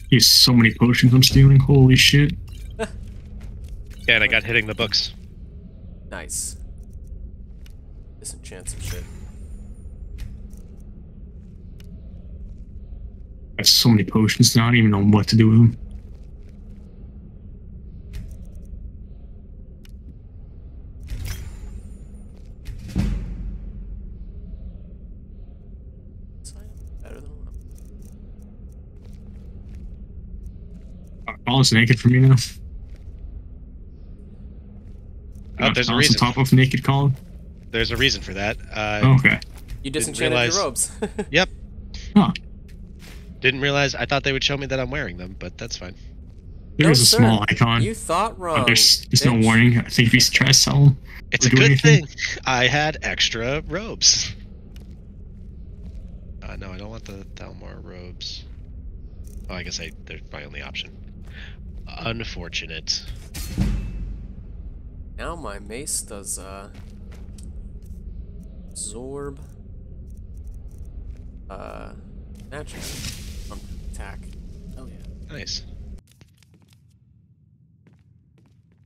He's so many potions I'm stealing. Holy shit. Yeah, and I got hitting the books. Nice. Disenchant some shit. I have so many potions now. I don't even know what to do with them. This item Better than one. All is naked for me now. Oh, there's a on reason. top of naked column. There's a reason for that. Uh, Oh, okay. You Didn't disenchanted realize- your robes. Yep. Huh. Didn't realize. I thought they would show me that I'm wearing them, but that's fine. There No, is a sir. small icon. you thought wrong. there's there's no warning. I think if you try to sell them. It's a good anything? thing I had extra robes. Uh, no, I don't want the Thalmor robes. Oh, I guess I they're my only option. Unfortunate. Now my mace does uh absorb uh natural attack. Oh yeah. Nice.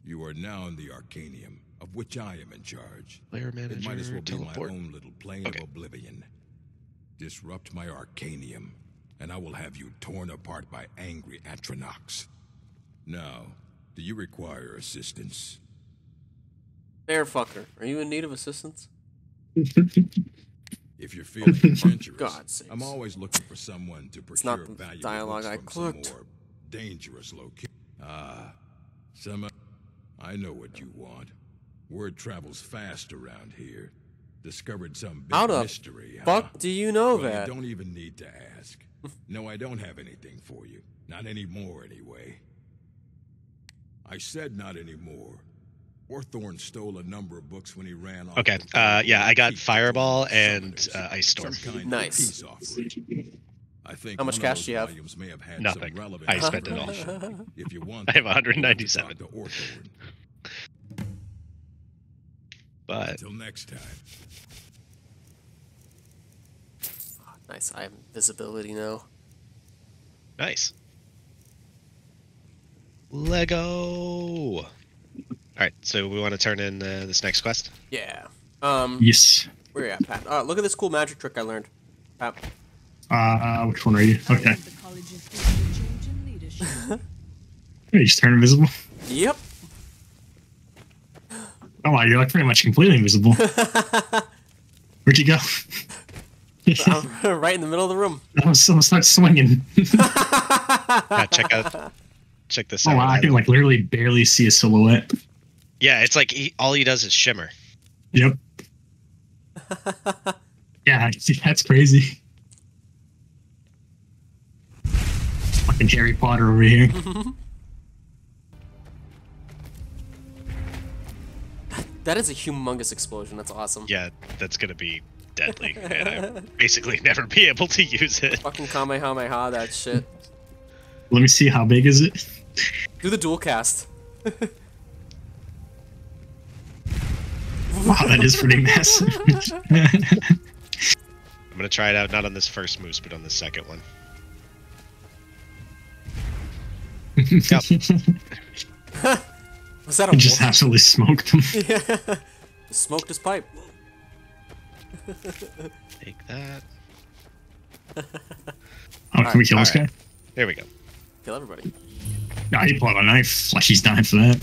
You are now in the Arcanium, of which I am in charge. Player It might as well be teleport. my own little plane Okay. of oblivion. Disrupt my Arcanium, and I will have you torn apart by angry Atronachs. Now, do you require assistance? Bear fucker. Are you in need of assistance? If you're feeling adventurous. I'm always looking for someone to It's not procure the valuable dialogue I from some clicked. more dangerous location. Ah, some. I know what you want. Word travels fast around here. Discovered some big How the mystery. huh? Fuck do you know Well, that? You don't even need to ask. no, I don't have anything for you. Not anymore, anyway. I said not anymore. Orthorn stole a number of books when he ran off. Okay, uh, yeah, I got Fireball and, uh, Ice Storm. Some kind of Nice. peace offering. I think How much cash do you have? volumes may have had Nothing. Some relevant I spent it all. If you want, I have them, 197. talk to Orthorn. But Until next time. Nice. I have visibility now. Nice. Lego. All right, so we want to turn in uh, this next quest. Yeah. Um, Yes. where are you at, Pat? Uh, look at this cool magic trick I learned. Pat. Uh, which one are you? Okay. The college is facing a change in leadership. You just turn invisible. Yep. Oh wow, you're like pretty much completely invisible. Where'd you go? Right in the middle of the room. I'm still start swinging. Yeah, check out, check this oh out. wow, I can like literally barely see a silhouette. Yeah, it's like he, all he does is shimmer. Yep. yeah, see, that's crazy. Fucking Harry Potter over here. That is a humongous explosion. That's awesome. Yeah, that's gonna be deadly, and I basically never be able to use it. Fucking Kamehameha, that shit. Let me see how big is it. Do the dual cast. Wow, that is pretty massive. I'm gonna try it out not on this first moose, but on the second one. Yep. Was that a I just wolf? absolutely smoked him. yeah. Smoked his pipe. Take that. Oh, can we kill this Alright. guy? There we go. Kill everybody. Yeah, he pulled a knife. Like he's dying for that.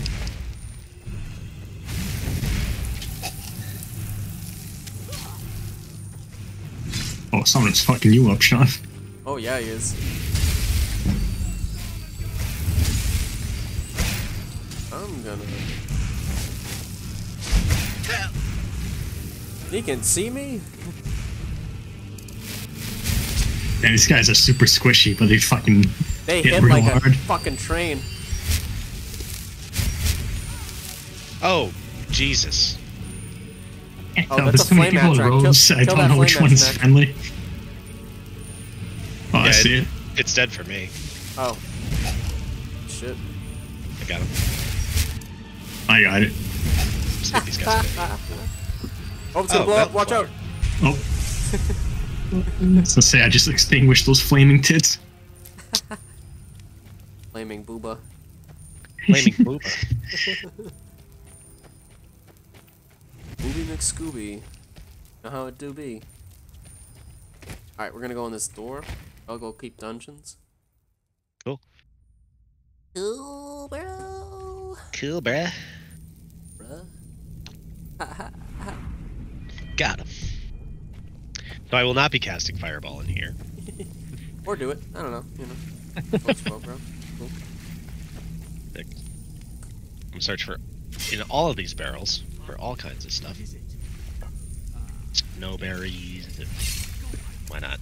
Oh, someone's fucking you up, Sean. Oh yeah, he is. I'm gonna. He can see me. And these guys are super squishy, but they fucking They hit hit real like a fucking train. Oh, Jesus. Oh, Oh, that's there's a so many people with attract. Kill- I kill don't know which one's attract. friendly. Oh, I see it- it. It's dead for me. Oh. Shit. I got him. I got it. Let's get these guys. Oh, it's gonna Oh, blow up. that Watch out. Oh. so say I just extinguished those flaming tits. Flaming booba. Flaming booba. Booby McScooby. Know how it do be. Alright, we're gonna go in this door. I'll go keep dungeons. Cool. Cool, bro. Cool, bruh. Bruh. Got him. So I will not be casting Fireball in here. Or do it. I don't know. You know. Looks well, bro. Cool. I'm search for in all of these barrels for all kinds of stuff. Snowberries. and- Why not?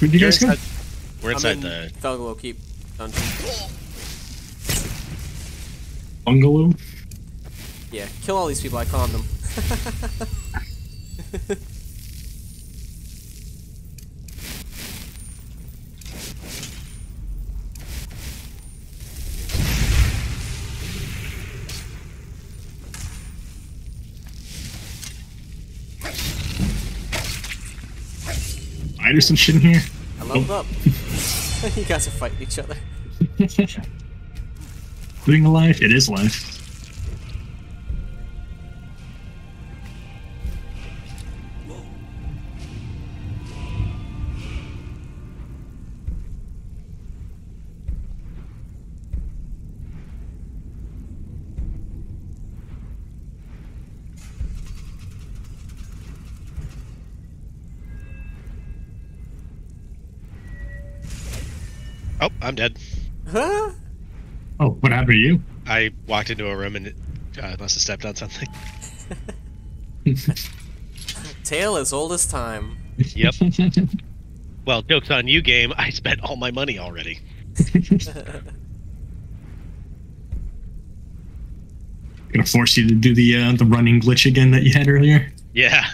Where'd you We're guys go? inside, we're inside I'm in the. Fellglow Keep dungeon. Bungalow? Yeah, kill all these people. I calmed them. Spiders and shit in here? I leveled up. you guys are fighting each other. Living a life? It is life. I'm dead. Huh? Oh, what happened to you? I walked into a room and it uh, must have stepped on something. Tale as old as time. Yep. Well, joke's on you, game. I spent all my money already. Gonna force you to do the uh, the running glitch again that you had earlier. Yeah.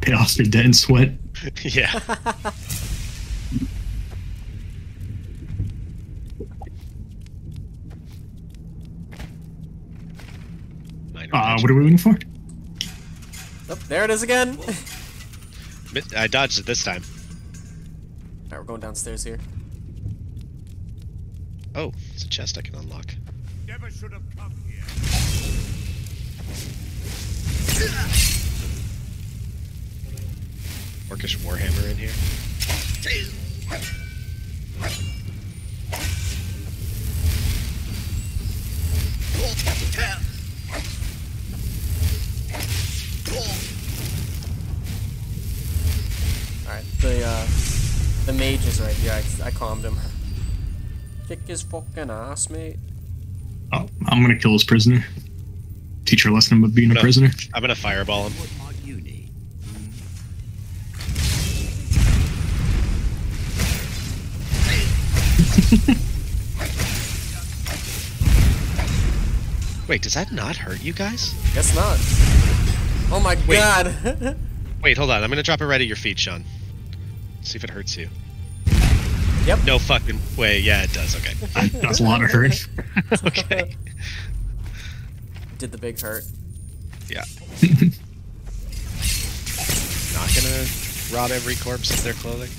Pay off your debt and sweat. yeah. Uh, what are we waiting for? Oh, there it is again. I dodged it this time. Alright, we're going downstairs here. Oh, it's a chest I can unlock. Never should have come here. Orcish Warhammer in here. Alright, the uh, the mage is right here. I, I calmed him. Kick his fucking ass, mate. Oh, I'm gonna kill this prisoner. Teach her a lesson about being a No. prisoner. I'm gonna fireball him. What might you need? Wait, does that not hurt you guys? Guess not. Oh my Wait. god. Wait, hold on. I'm gonna drop it right at your feet, Sean. See if it hurts you. Yep. No fucking way. Yeah, it does. Okay. That does a lot of hurt. okay. Did the big hurt. Yeah. Not gonna rob every corpse of their clothing.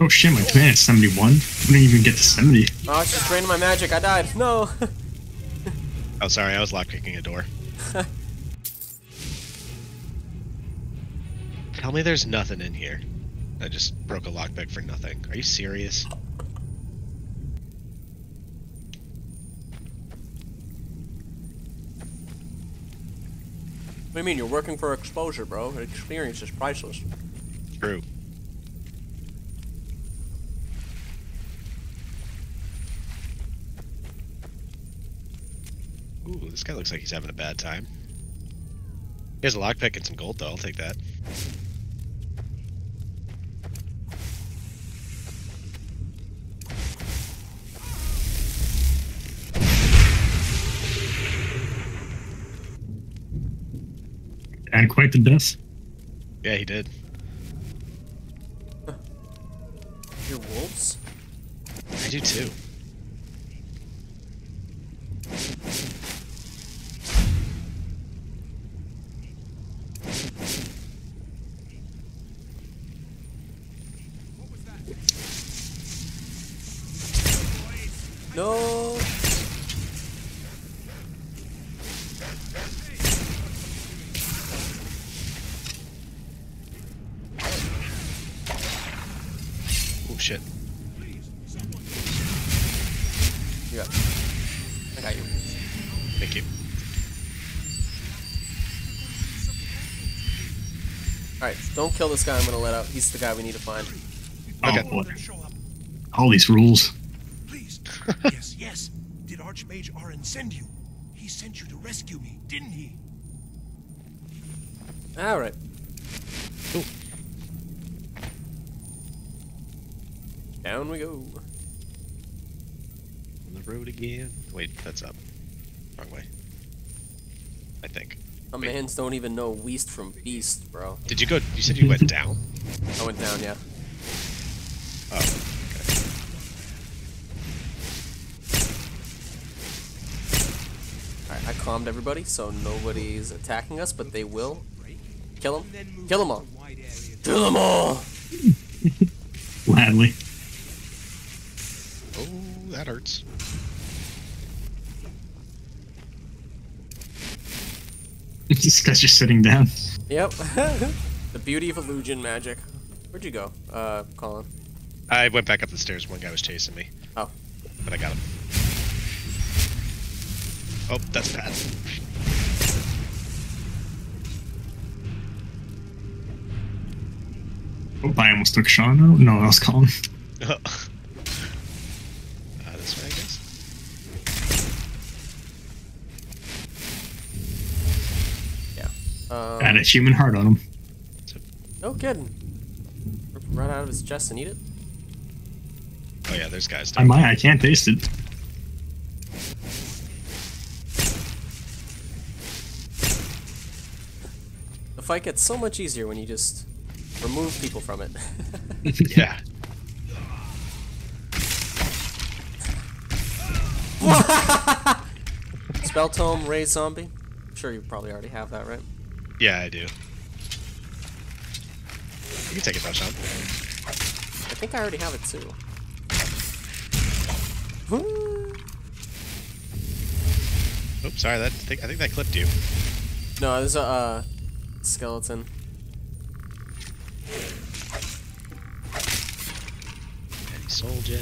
Oh shit, my command is 71. I didn't even get to 70. Oh, it's just draining my magic. I died. No. Oh, sorry. I was lockpicking a door. Tell me there's nothing in here. I just broke a lockpick for nothing. Are you serious? What do you mean? You're working for exposure, bro. Experience is priceless. True. Ooh, this guy looks like he's having a bad time. He has a lockpick and some gold, though. I'll take that. And quite the death. Yeah, he did. You're wolves? I do too. Don't kill this guy I'm gonna let out. He's the guy we need to find. Oh. Okay. Oh boy. All these rules. Please. yes, yes. Did Archmage Aren send you? He sent you to rescue me, didn't he? Alright. Ooh. Down we go. On the road again. Wait, that's up. Wrong way. I think. My Wait. mans don't even know Weast from Beast, bro. Did you go? You said you went down. I went down, yeah. Oh. Okay. Alright, I calmed everybody, so nobody's attacking us, but they will. Kill them. Kill them all. Kill them all! Gladly. Oh, that hurts. this guy's just sitting down. Yep. the beauty of illusion magic. Where'd you go, uh, Colin? I went back up the stairs. One guy was chasing me. Oh. But I got him. Oh, that's bad. Oh, I almost took Sean out. No, I was calling. Um, Had a human heart on him. no kidding. Rip it Right out of his chest and eat it? Oh yeah, there's guys. I might. I can't taste it. The fight gets so much easier when you just remove people from it. Yeah. Spell tome, raise zombie. I'm sure you probably already have that, right? Yeah, I do. You can take it though, I think I already have it too. Oops, sorry. That think, I think that clipped you. No, there's a uh, skeleton. Any soul gem.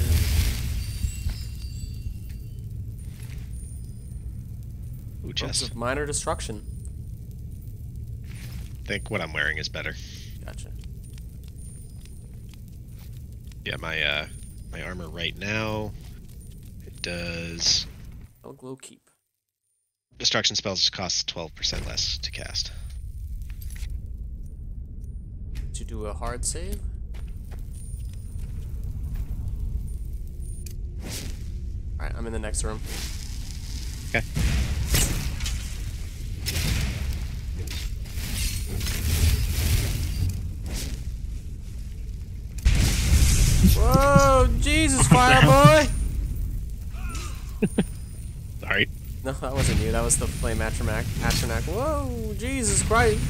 Ooh, chest. of minor destruction. Think what I'm wearing is better. Gotcha. Yeah, my uh, my armor right now, it does Fellglow Keep. destruction spells cost 12% less to cast. To do a hard save? Alright, I'm in the next room. Okay. Whoa, Jesus, Fireboi! Sorry. No, that wasn't you. That was the flame atronach. Atronach. Whoa, Jesus Christ!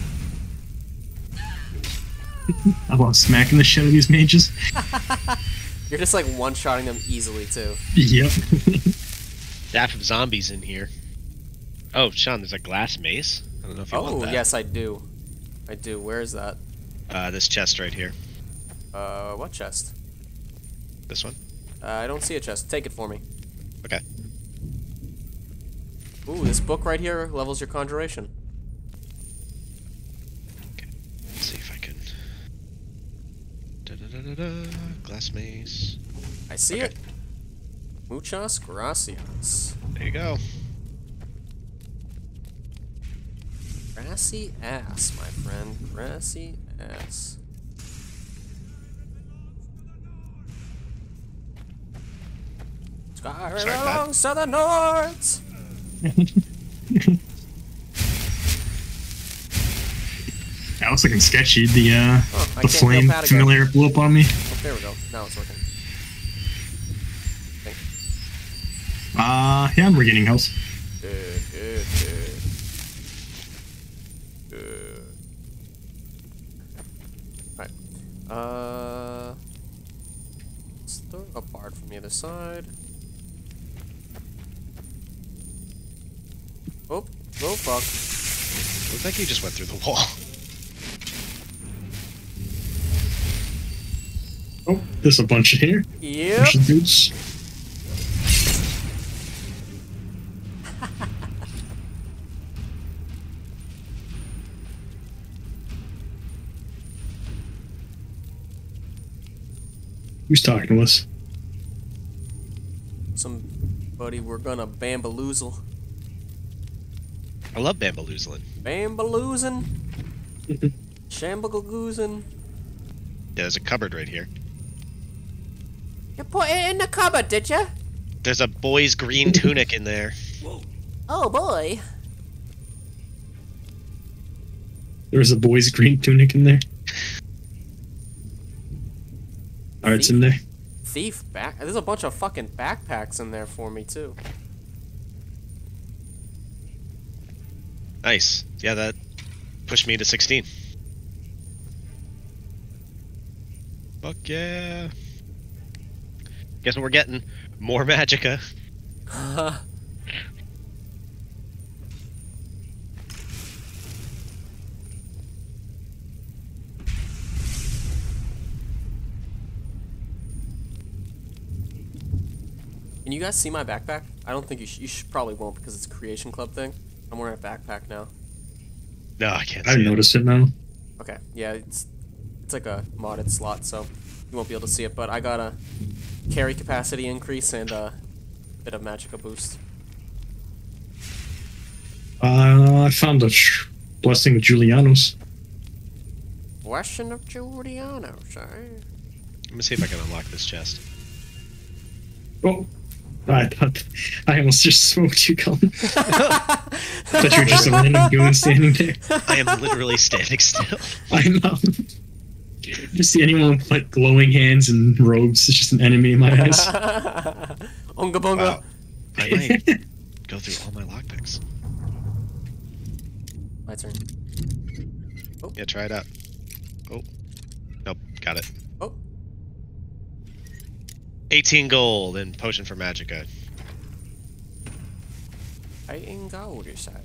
I love smacking the shit out of these mages. You're just like one-shotting them easily too. Yep. Staff of zombies in here. Oh, Sean, there's a glass mace. I don't know if you want that. Oh, yes, I do. I do. Where is that? Uh, this chest right here. Uh, what chest? This one. Uh, I don't see a chest. Take it for me. Okay. Ooh, this book right here levels your conjuration. Let's see if I can. Da da da da da. Glass mace. I see Okay. it. Muchas gracias. There you go. Grassy ass, my friend. Grassy ass. Sky Sorry, Pat. belongs to the Nords. That was looking sketchy. The uh, Oh, the flame familiar blew up on me. Oh, there we go. Now it's working. Think. Uh, yeah, I'm regaining health. Good, good, good. Good. Alright. Uh. Let's throw a bard from the other side. Oh, fuck. Looks like he just went through the wall. Oh, there's a bunch in here. Yep. Bunch of dudes. Who's talking to us? Somebody we're gonna bamboozle. I love bamboozling. Bamboozing? Shambagoozing? Yeah, there's a cupboard right here. You put it in the cupboard, did you? There's a boy's green tunic in there. Whoa. Oh boy. There's a boy's green tunic in there. Alright, it's in there. Thief back. There's a bunch of fucking backpacks in there for me too. Nice. Yeah, that pushed me to 16. Fuck yeah. Guess what we're getting? More Magicka. Can you guys see my backpack? I don't think you, sh- you sh- probably won't because it's a creation club thing. I'm wearing a backpack now. No, I can't I see it. noticed it now. Okay, yeah, it's it's like a modded slot, so you won't be able to see it. But I got a carry capacity increase and a bit of magicka boost. Uh, I found a tr- blessing of Julianos. Blessing of Giuliano, sorry. Let me see if I can unlock this chest. Oh, I thought I almost just smoked you, Colin. thought you were just a random goon standing there. I am literally standing still. I know. Just see anyone with like glowing hands and robes is just an enemy in my eyes. Unga bunga. Wow. I might go through all my lockpicks. My turn. Oh. Yeah, try it out. Oh. Nope, got it. Oh. 18 gold and potion for Magicka. I ain't got what you said.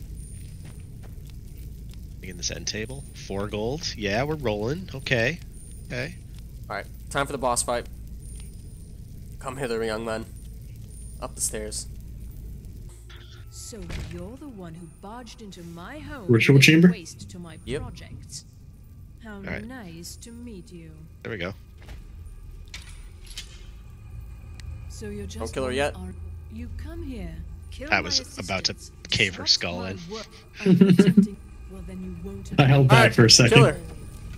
Begin this end table. Four gold. Yeah, we're rolling. Okay. Okay. Alright, time for the boss fight. Come hither, young man. Up the stairs. So you're the one who barged into my home Ritual chamber? waste to my Yep. project. How Alright. nice to meet you. There we go. So you're just kill her yet. ar- You come here. Kill I was about to cave her skull in. work. Are you attempting- well, then you won't I held back Alright, for a second. Kill her!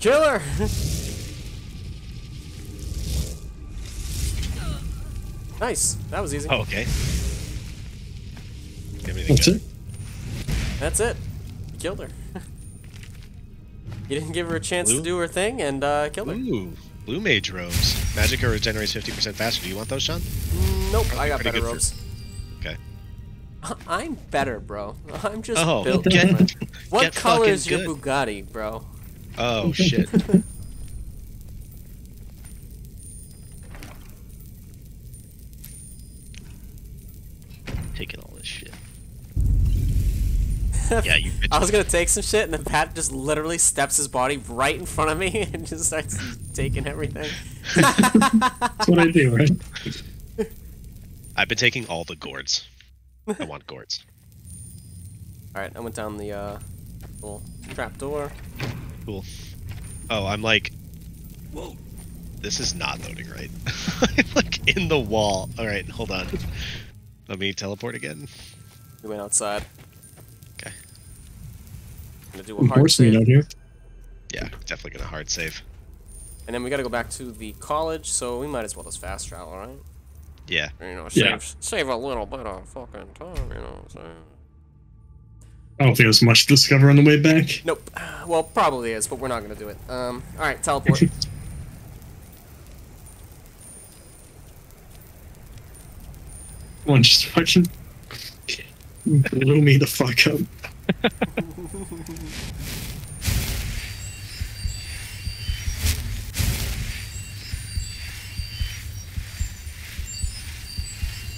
Kill her! nice. That was easy. Oh, okay. Give me anything That's good. it. That's it. You killed her. you didn't give her a chance Blue? to do her thing and uh, killed her. Ooh, blue mage robes. Magicka regenerates 50% faster. Do you want those, Sean? Nope, I got Pretty better good for- robes. Okay. I'm better, bro. I'm just Oh, built get- What get color is your good. Bugatti, bro? Oh, shit. Taking all shit. Yeah, you bitch. I was gonna take some shit, and then Pat just literally steps his body right in front of me and just starts taking everything. That's what I do, right? I've been taking all the gourds. I want gourds. Alright, I went down the uh, little trap door. Cool. Oh, I'm like. Whoa. This is not loading right. I'm like in the wall. Alright, hold on. Let me teleport again. We went outside. Okay. Gonna do a hard save. out here. Yeah, definitely gonna hard save. And then we gotta go back to the college, so we might as well just fast travel, right? Yeah. You know, save, Yeah. save a little bit of fucking time, you know what I'm saying? I don't think there's much to discover on the way back. Nope. Well, probably is, but we're not gonna do it. Um, alright, teleport. One just fucking blew me the fuck up.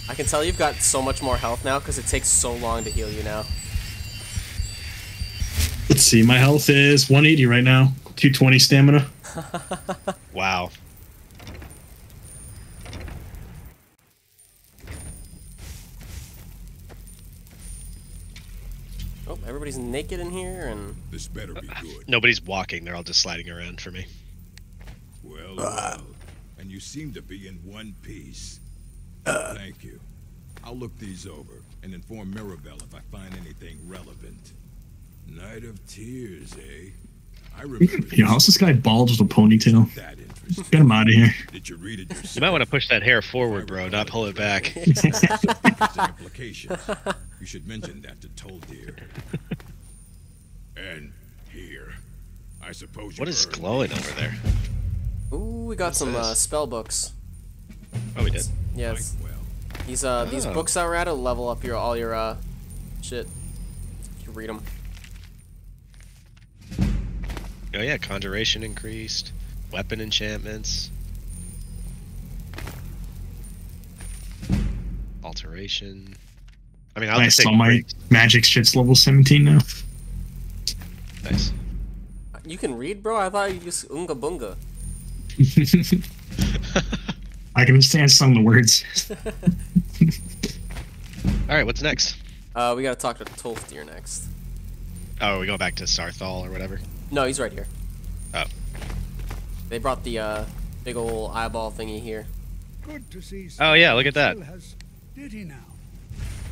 I can tell you've got so much more health now because it takes so long to heal you now. Let's see, my health is 180 right now. 220 stamina. Wow. Everybody's naked in here, and This better be good. Nobody's walking. They're all just sliding around for me. Well, well. And you seem to be in one piece. Thank you. I'll look these over and inform Mirabelle if I find anything relevant. Night of Tears, eh? I remember Yo, how's this guy bald with a ponytail? Get him out of here. Did you read it? You might want to push that hair forward, bro, not pull it back. You should mention that to Tolfdir. and here. I suppose you What is heard me. glowing over there? ooh, we got What's some uh, spell books. Oh, we did. Yes, these uh these Oh. books that we're at will level up your all your uh shit. If you read them. Oh yeah, conjuration increased, weapon enchantments, alteration. I mean, I'll Nice. just take All my magic shit's level 17 now. Nice. You can read, bro. I thought you just unga bunga. I can understand some of the words. All right, what's next? Uh, we gotta talk to Tolfdir next. Oh, are we going back to Saarthal or whatever? No, he's right here. Oh. They brought the uh big old eyeball thingy here. Good to see. Oh, yeah, look at that. Still has- Did he now?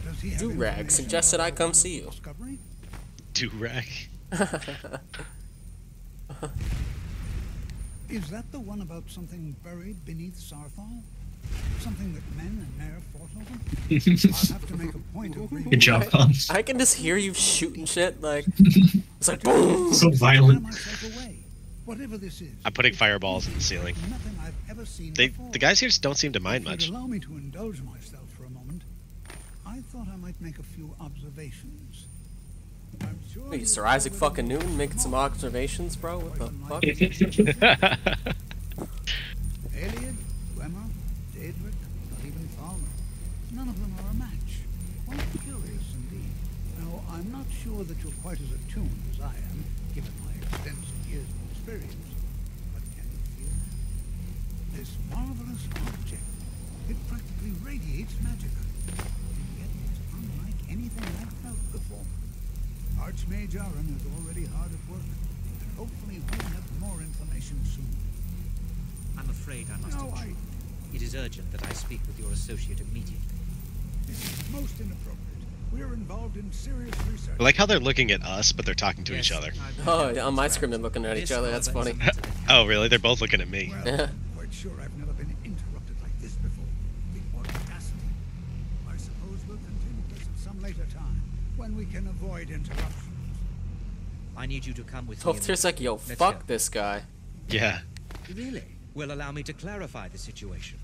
Does he have Do-rag suggested I come see you. discovery? Durag. Is that the one about something buried beneath Saarthal? Something that men and mer fought over? I'll have to make a point of reading. Good job, Hans. I can just hear you shooting shit like it's like boom. So violent. Whatever this is. I'm putting fireballs in the ceiling. I've ever seen They, before. the guys here just don't seem to mind much. Allow me to indulge myself for a moment. I I thought I might make a few observations. I'm sure Hey, Sir Isaac fucking Newton making some observations, bro. What the fuck? Ayleid, Dwemer, Daedric, not even Falmer. None of them are a match. Quite curious indeed. Now, I'm not sure that you're quite as attuned as I am, given my extensive years of experience. But can you feel that? This marvelous object, it practically radiates magic. And yet it's unlike anything I've felt before. Archmage Aren is already hard at work, and hopefully we'll have more information soon. I'm afraid I must No, I- It is urgent that I speak with your associate immediately. This is most inappropriate. We're involved in serious research. I like how they're looking at us, but they're talking to each other. Oh, yeah, on my screen they're looking at each other. That's funny. oh, really? They're both looking at me. Well, I'm quite sure I've never been interrupted like this before. The audacity. I suppose we'll continue this at some later time, when we can avoid interruptions. I need you to come with me. Twelve like, yo, Let's fuck go. this guy. Yeah. Really? Well, allow me to clarify the situation.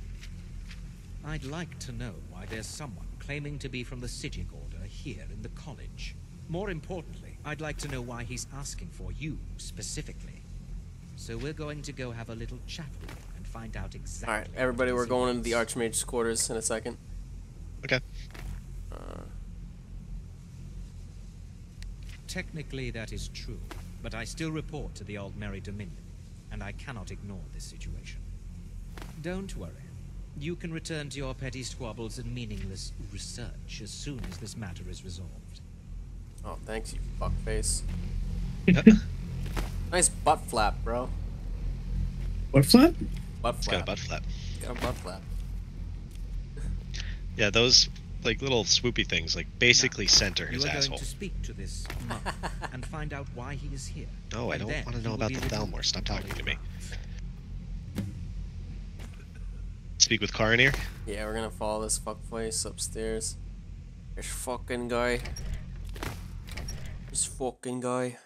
I'd like to know why there's someone claiming to be from the Psijic Order here in the college. More importantly, I'd like to know why he's asking for you specifically. So we're going to go have a little chat with him and find out exactly. All right, everybody, we're going into the. Archmage's quarters in a second. Okay. Uh, Technically, that is true, but I still report to the Aldmeri Dominion, and I cannot ignore this situation. Don't worry. You can return to your petty squabbles and meaningless research as soon as this matter is resolved. oh, thanks, you fuckface. nice butt flap, bro. What flap? Butt It's got a flap. butt flap. Got a butt flap. Yeah, those like little swoopy things like basically center his you are asshole. going to speak to this monk and find out why he is here. No, I don't wanna know about the Thalmor. Stop talking to Holy me. Grounds. Speak with Quaranir. Yeah, we're gonna follow this fuckface upstairs. This fucking guy. This fucking guy.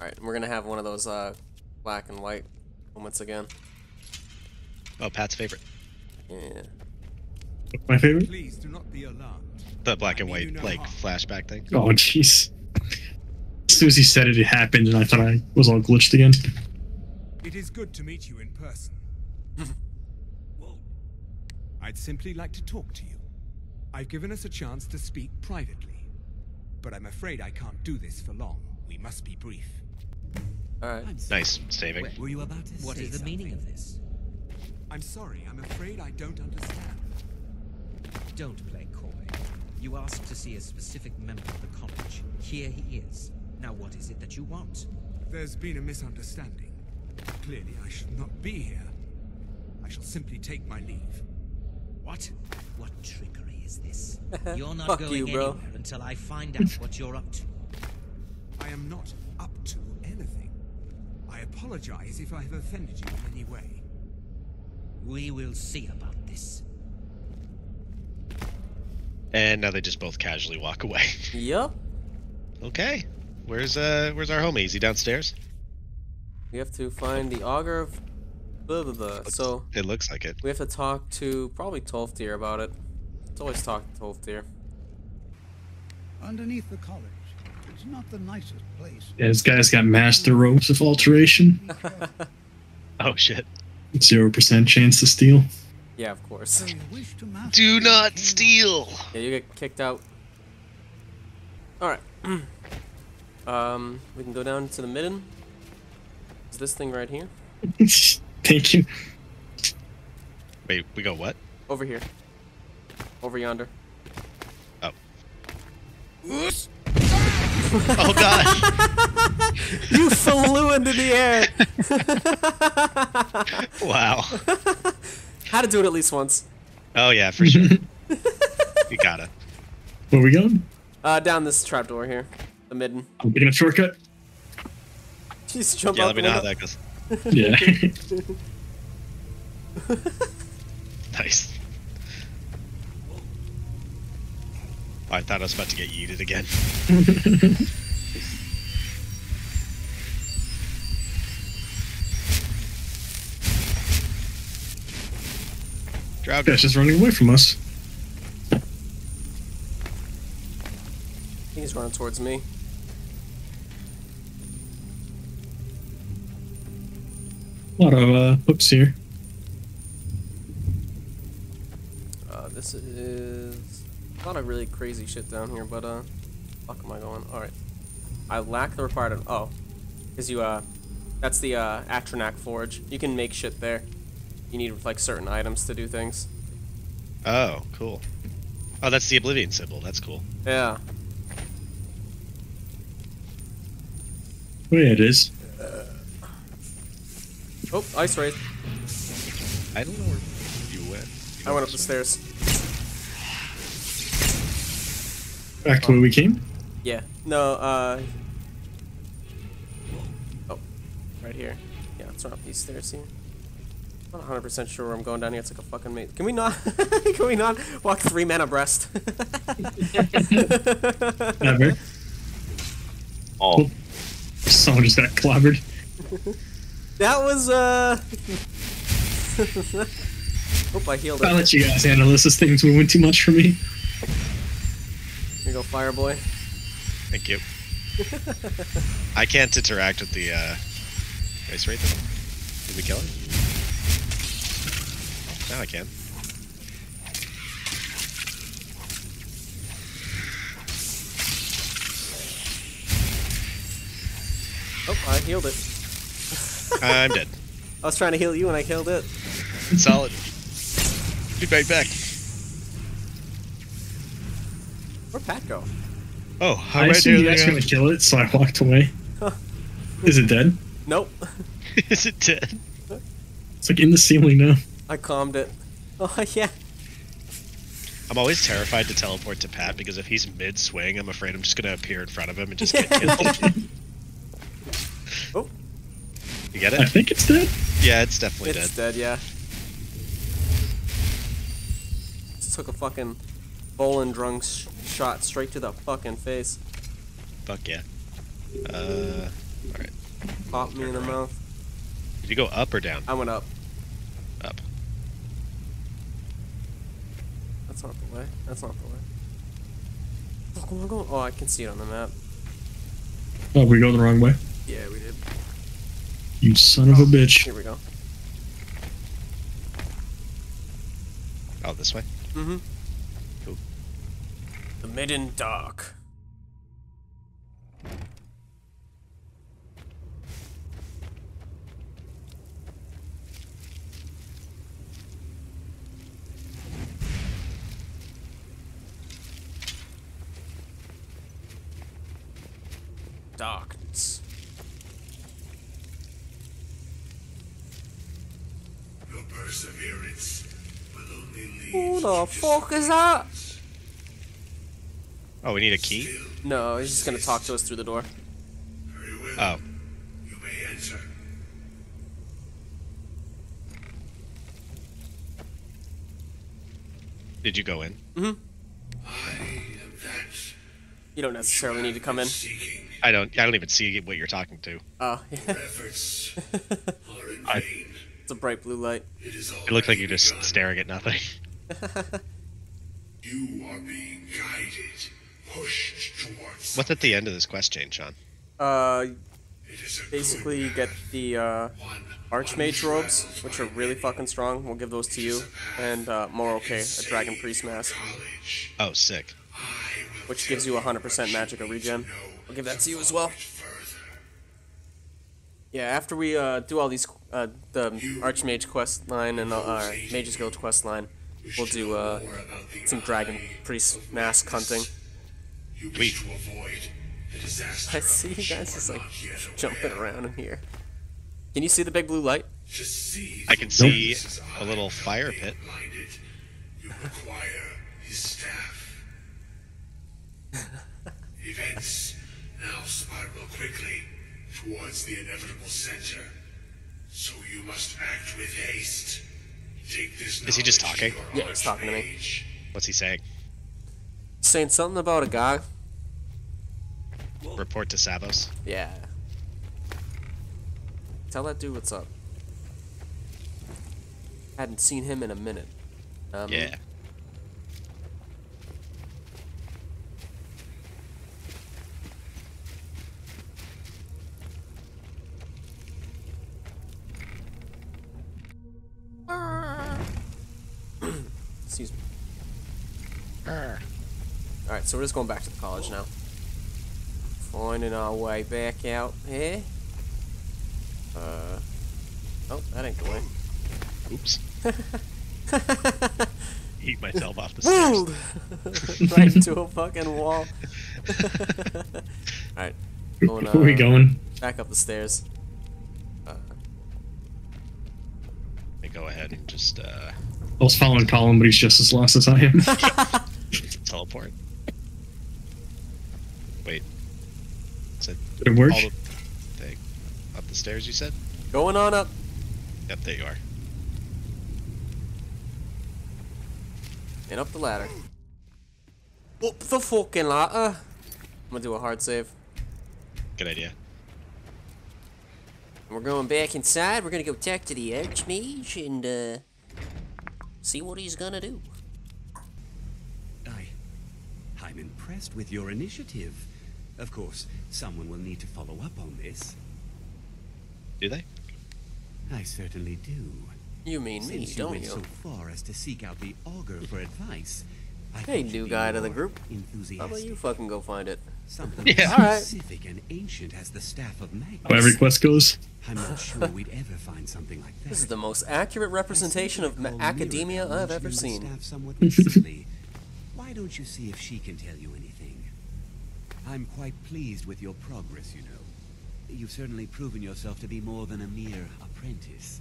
Alright, we're gonna have one of those uh black and white moments again. Oh, Pat's favorite. Yeah. My favorite? Please do not be alarmed. The black and mean you white like harm. flashback thing. Oh, jeez. As soon as he said it, it happened, and I thought I was all glitched again. It is good to meet you in person. well, I'd simply like to talk to you. I've given us a chance to speak privately. But I'm afraid I can't do this for long. We must be brief. Alright. Nice saving. Were you about to What say is the meaning of this? I'm sorry, I'm afraid I don't understand. Don't play coy. You asked to see a specific member of the college. Here he is. Now what is it that you want? There's been a misunderstanding. Clearly, I should not be here. I shall simply take my leave. What? What trickery is this? You're not Fuck going you, bro. anywhere until I find out what you're up to. I am not up to anything. I apologize if I have offended you in any way. We will see about this. And now they just both casually walk away. Yup. okay. Where's uh where's our homie? Is he downstairs? We have to find the augur of blah blah blah. So It looks like it. we have to talk to probably Tolfdir about it. Let's always talk to Tolfdir. Underneath the college, it's not the nicest place. Yeah, this guy's got master ropes of alteration. Oh shit. Zero percent chance to steal. Yeah, of course. So you wish to master Do not steal. Yeah, you get kicked out. Alright. um, we can go down to the midden. Is this thing right here? Thank you. Wait, we go what? Over here. Over yonder. Oh. oh god. You flew into the air! wow. Had to do it at least once. Oh yeah, for sure. you gotta. Where we going? Uh, down this trapdoor here. The midden. I'm taking a shortcut. Just jump Yeah, out let me know how that goes. Yeah. Nice. I thought I was about to get yeeted again. Ground. Guy's just running away from us. He's running towards me. A lot of uh, hooks here. Uh, this is a lot of really crazy shit down here, but uh, fuck am I going? All right, I lack the required. Oh, because you uh, that's the uh, Atronach Forge. You can make shit there. You need like certain items to do things. Oh, cool. Oh, that's the Oblivion symbol. That's cool. Yeah. Oh yeah, it is. Oh, ice raid. I don't know where you went. You I went up where- the stairs. Back to where we came. Yeah. No. Uh. Oh, right here. Yeah, let's run up these stairs here. I'm not 100 percent sure where I'm going down here. It's like a fucking maze. Can we not? can we not walk three men abreast? Never. Oh, Someone just got clobbered. That was uh. Hope I healed it. I'll it. let you guys handle this. This thing's moving too much for me. Here you go, Fireboi. Thank you. I can't interact with the uh, ice right there. Did we kill it? Now I can. Oh, I healed it. I'm dead. I was trying to heal you and I killed it. Solid. Be right back. Where'd Pat go? Oh, I I'm right assumed you guys were gonna kill it, so I walked away. Is it dead? Nope. Is it dead? It's like in the ceiling now. I calmed it. Oh yeah. I'm always terrified to teleport to Pat because if he's mid swing, I'm afraid I'm just gonna appear in front of him and just get killed. You get it? I think it's dead. Yeah, it's definitely It's dead. dead, yeah. Just took a fucking bowling drunk sh- shot straight to the fucking face. Fuck yeah. Uh, alright. Popped me in the mouth. Did you go up or down? I went up. Up. That's not the way. That's not the way. Fuck, where am I going? Oh, I can see it on the map. Oh, we go the wrong way. Yeah, we did. You son of a bitch. Here we go. Oh, this way? Mm-hmm. Cool. The Midden Dark. Darkness. Your perseverance will only lead Who the fuck is that? Oh, we need a key? No, he's just gonna talk to us through the door. very well. Oh. You may enter. Did you go in? Mm-hmm. I am that You don't necessarily need to come in. seeking. I don't. I don't even see what you're talking to. Oh, Your efforts are in I- vain. It's a bright blue light. It is It looks like you're just begun. staring at nothing. You are being guided, pushed towards. What's at the end of this quest chain, Sean? Uh, It is a basically you get the uh, one. Archmage robes, which are really fucking strong. We'll give those to you. And uh, Morokei, a Dragon Priest mask, Oh, sick. Which gives you 100% magicka regen. I'll give that to you as well. Yeah, after we uh, do all these, uh, the Archmage quest line and uh, our Mage's Guild quest line, we'll do uh, More about the some Dragon Priest mask hunting. You wish to avoid the disaster. I see you guys are just like jumping around in here. Can you see the big blue light? I can see a little fire pit. Blinded, you require his staff. Events now spiral quickly towards the inevitable center. So you must act with haste. Take this Is he just talking? Yeah, he's talking to me. What's he saying? Saying something about a guy. Report to Savos. Yeah. Tell that dude what's up. Hadn't seen him in a minute. Um, Yeah. Excuse me. Alright, so we're just going back to the college now. Finding our way back out here. Uh. Oh, that ain't the way. Oops. Eat myself off the stairs. Right into a fucking wall. Alright. Going, Where we uh, going? Back up the stairs. Uh, I go ahead and just uh, I was following Colin, but he's just as lost as I am. teleport. Wait. Is it Did it work? the thing up the stairs? You said. going on up. Yep, there you are. And up the ladder. Up the fucking ladder. I'm gonna do a hard save. Good idea. And we're going back inside. We're gonna go talk to the Archmage and uh, see what he's gonna do. I. I'm impressed with your initiative. Of course, someone will need to follow up on this. Do they? I certainly do. You mean me, Since you don't went you? so far as to seek out the augur for advice. I Hey, thought you'd new be guy to the more group. How about you fucking go find it? Something Yeah. specific and ancient as the staff of Magnus. How every quest goes. I'm not sure we'd ever find something like that. This is the most accurate representation of ma- academia I've ever seen. the staff. Why don't you see if she can tell you anything? I'm quite pleased with your progress, you know. You've certainly proven yourself to be more than a mere apprentice.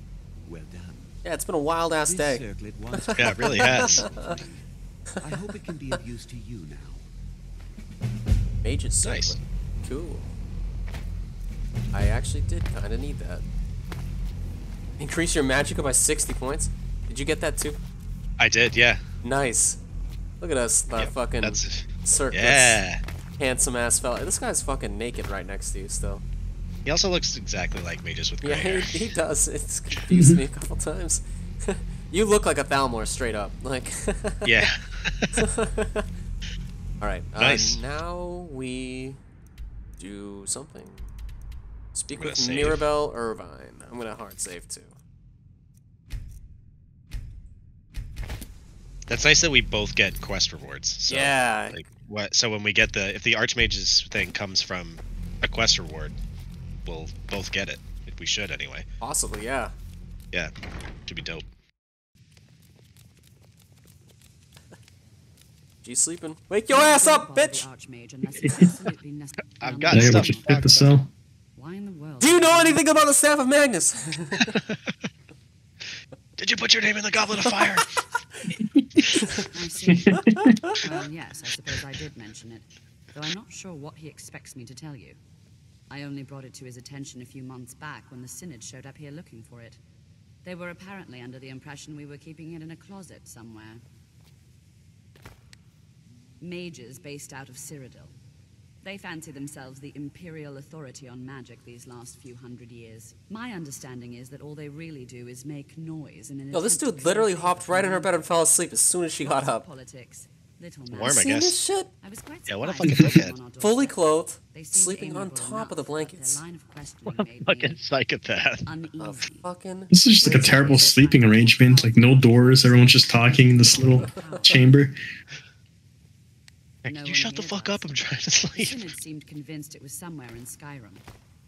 Well done. Yeah, it's been a wild ass This day. circlet was Yeah, it really has. I hope it can be of use to you now. Mage's Nice. circlet. Cool. I actually did kind of need that. Increase your magicka by 60 points. Did you get that too? I did. Yeah. Nice. Look at us, our Yeah, fucking that's- circlets. Yeah. Handsome ass fella. This guy's fucking naked right next to you still. He also looks exactly like me, just with gray Yeah, hair. he, he does. It's confused me a couple times. you look like a Thalmor straight up. Like. Yeah. All right. Nice. Uh, now we do something. Speak with save. Mirabelle Ervine. I'm gonna hard save too. That's nice that we both get quest rewards. So, Yeah. Like what? So when we get the if the Archmage's thing comes from a quest reward, we'll both get it. We should anyway. Possibly, yeah. Yeah. Should be dope. She's sleeping. Wake your ass up, bitch! I've got Hey, stuff. what you fit the cell? Why in the world? Do you know anything about the staff of Magnus? Did you put your name in the goblet of fire? I see. well, yes, I suppose I did mention it. Though I'm not sure what he expects me to tell you. I only brought it to his attention a few months back when the Synod showed up here looking for it. They were apparently under the impression we were keeping it in a closet somewhere. Mages based out of Cyrodiil. They fancy themselves the imperial authority on magic these last few hundred years. My understanding is that all they really do is make noise in an Yo, this dude literally hopped right in her bed and fell asleep as soon as she got up. Politics. Little Warm, matters. I Seen guess. this shit? I was quite Yeah, what a surprised fucking dickhead. one on our Fully clothed, They seemed sleeping on top of the blankets. line of What a fucking psychopath. uneasy. Fucking. This is just like a terrible sleeping arrangement. Like no doors. Everyone's just talking in this little chamber. Hey, No Could you shut the fuck does. up? I'm trying to The sleep. Synod seemed convinced it was somewhere in Skyrim.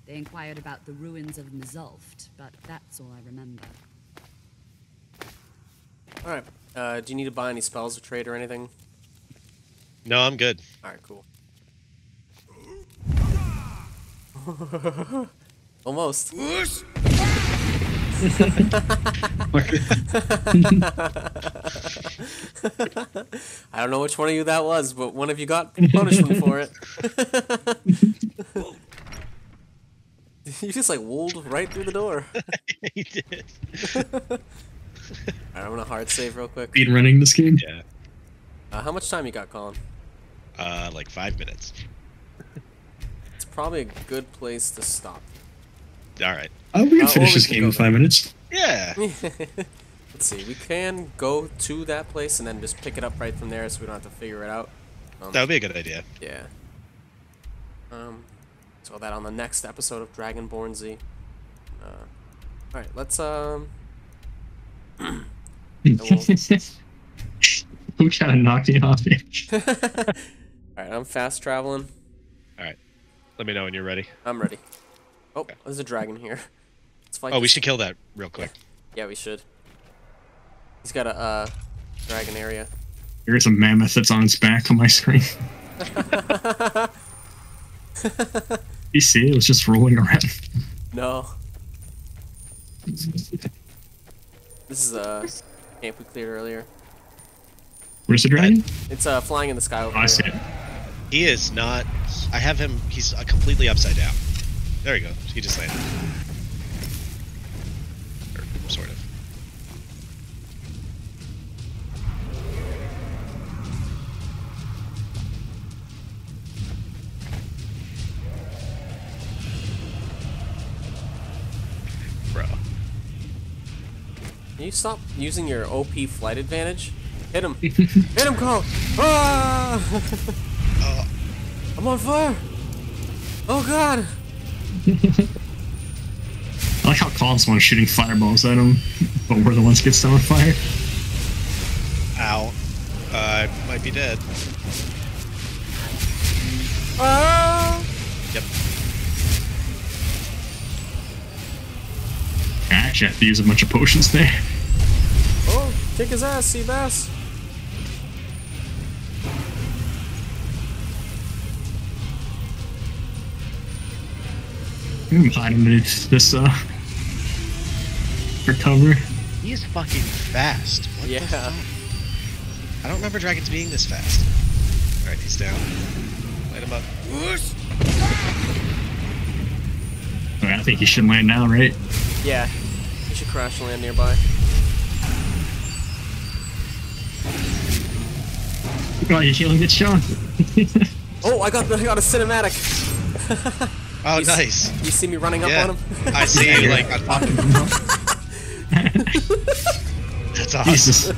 They inquired about the ruins of Mzulft, but that's all I remember. Alright. Uh, do you need to buy any spells or trade or anything? No, I'm good. Alright, cool. Almost. I don't know which one of you that was, but one of you got punishment for it. you just like wooled right through the door. he did. Alright, I'm gonna hard save real quick. Speed running this game. Yeah. Uh, how much time you got, Colin? Uh, like five minutes. It's probably a good place to stop. All right. Oh, we can Uh, or finish this can game in five minutes. Yeah. Let's see. We can go to that place and then just pick it up right from there, so we don't have to figure it out. Um, That would be a good idea. Yeah. Um, so that on the next episode of Dragonborn Z. Uh, all right, let's um. Who kind of knocked me off it? All right, I'm fast traveling. All right. Let me know when you're ready. I'm ready. Oh, there's a dragon here. Let's fight. Oh, we should kill that real quick. Yeah, we should. He's got a uh, dragon area. Here's a mammoth that's on its back on my screen. You see, it was just rolling around. No. This is a camp we cleared earlier. Where's the dragon? It's uh flying in the sky over Oh, I see it. He is not. I have him. He's uh, completely upside down. There you go. He just landed. Or, sort of. Bro. Can you stop using your OP flight advantage? Hit him. Hit him, Carl. Ah! I'm on fire. Oh god. I like how Colin's the one shooting fireballs at him, but we're the ones that get set on fire. Ow. Uh, I might be dead. Ah! Yep. I actually have to use a bunch of potions there. Oh, kick his ass, Seabass. I'm hiding underneath this uh for cover. He is fucking fast. What the Yeah. fuck? I don't remember dragons being this fast. Alright, he's down. Light him up. Okay, I think he should land now, right? Yeah. He should crash and land nearby. Oh, you're healing get Sean. Oh, I got the, I got a cinematic. Oh, You s- nice. You see me running up on him? I see you like on top of him. That's awesome. Jesus.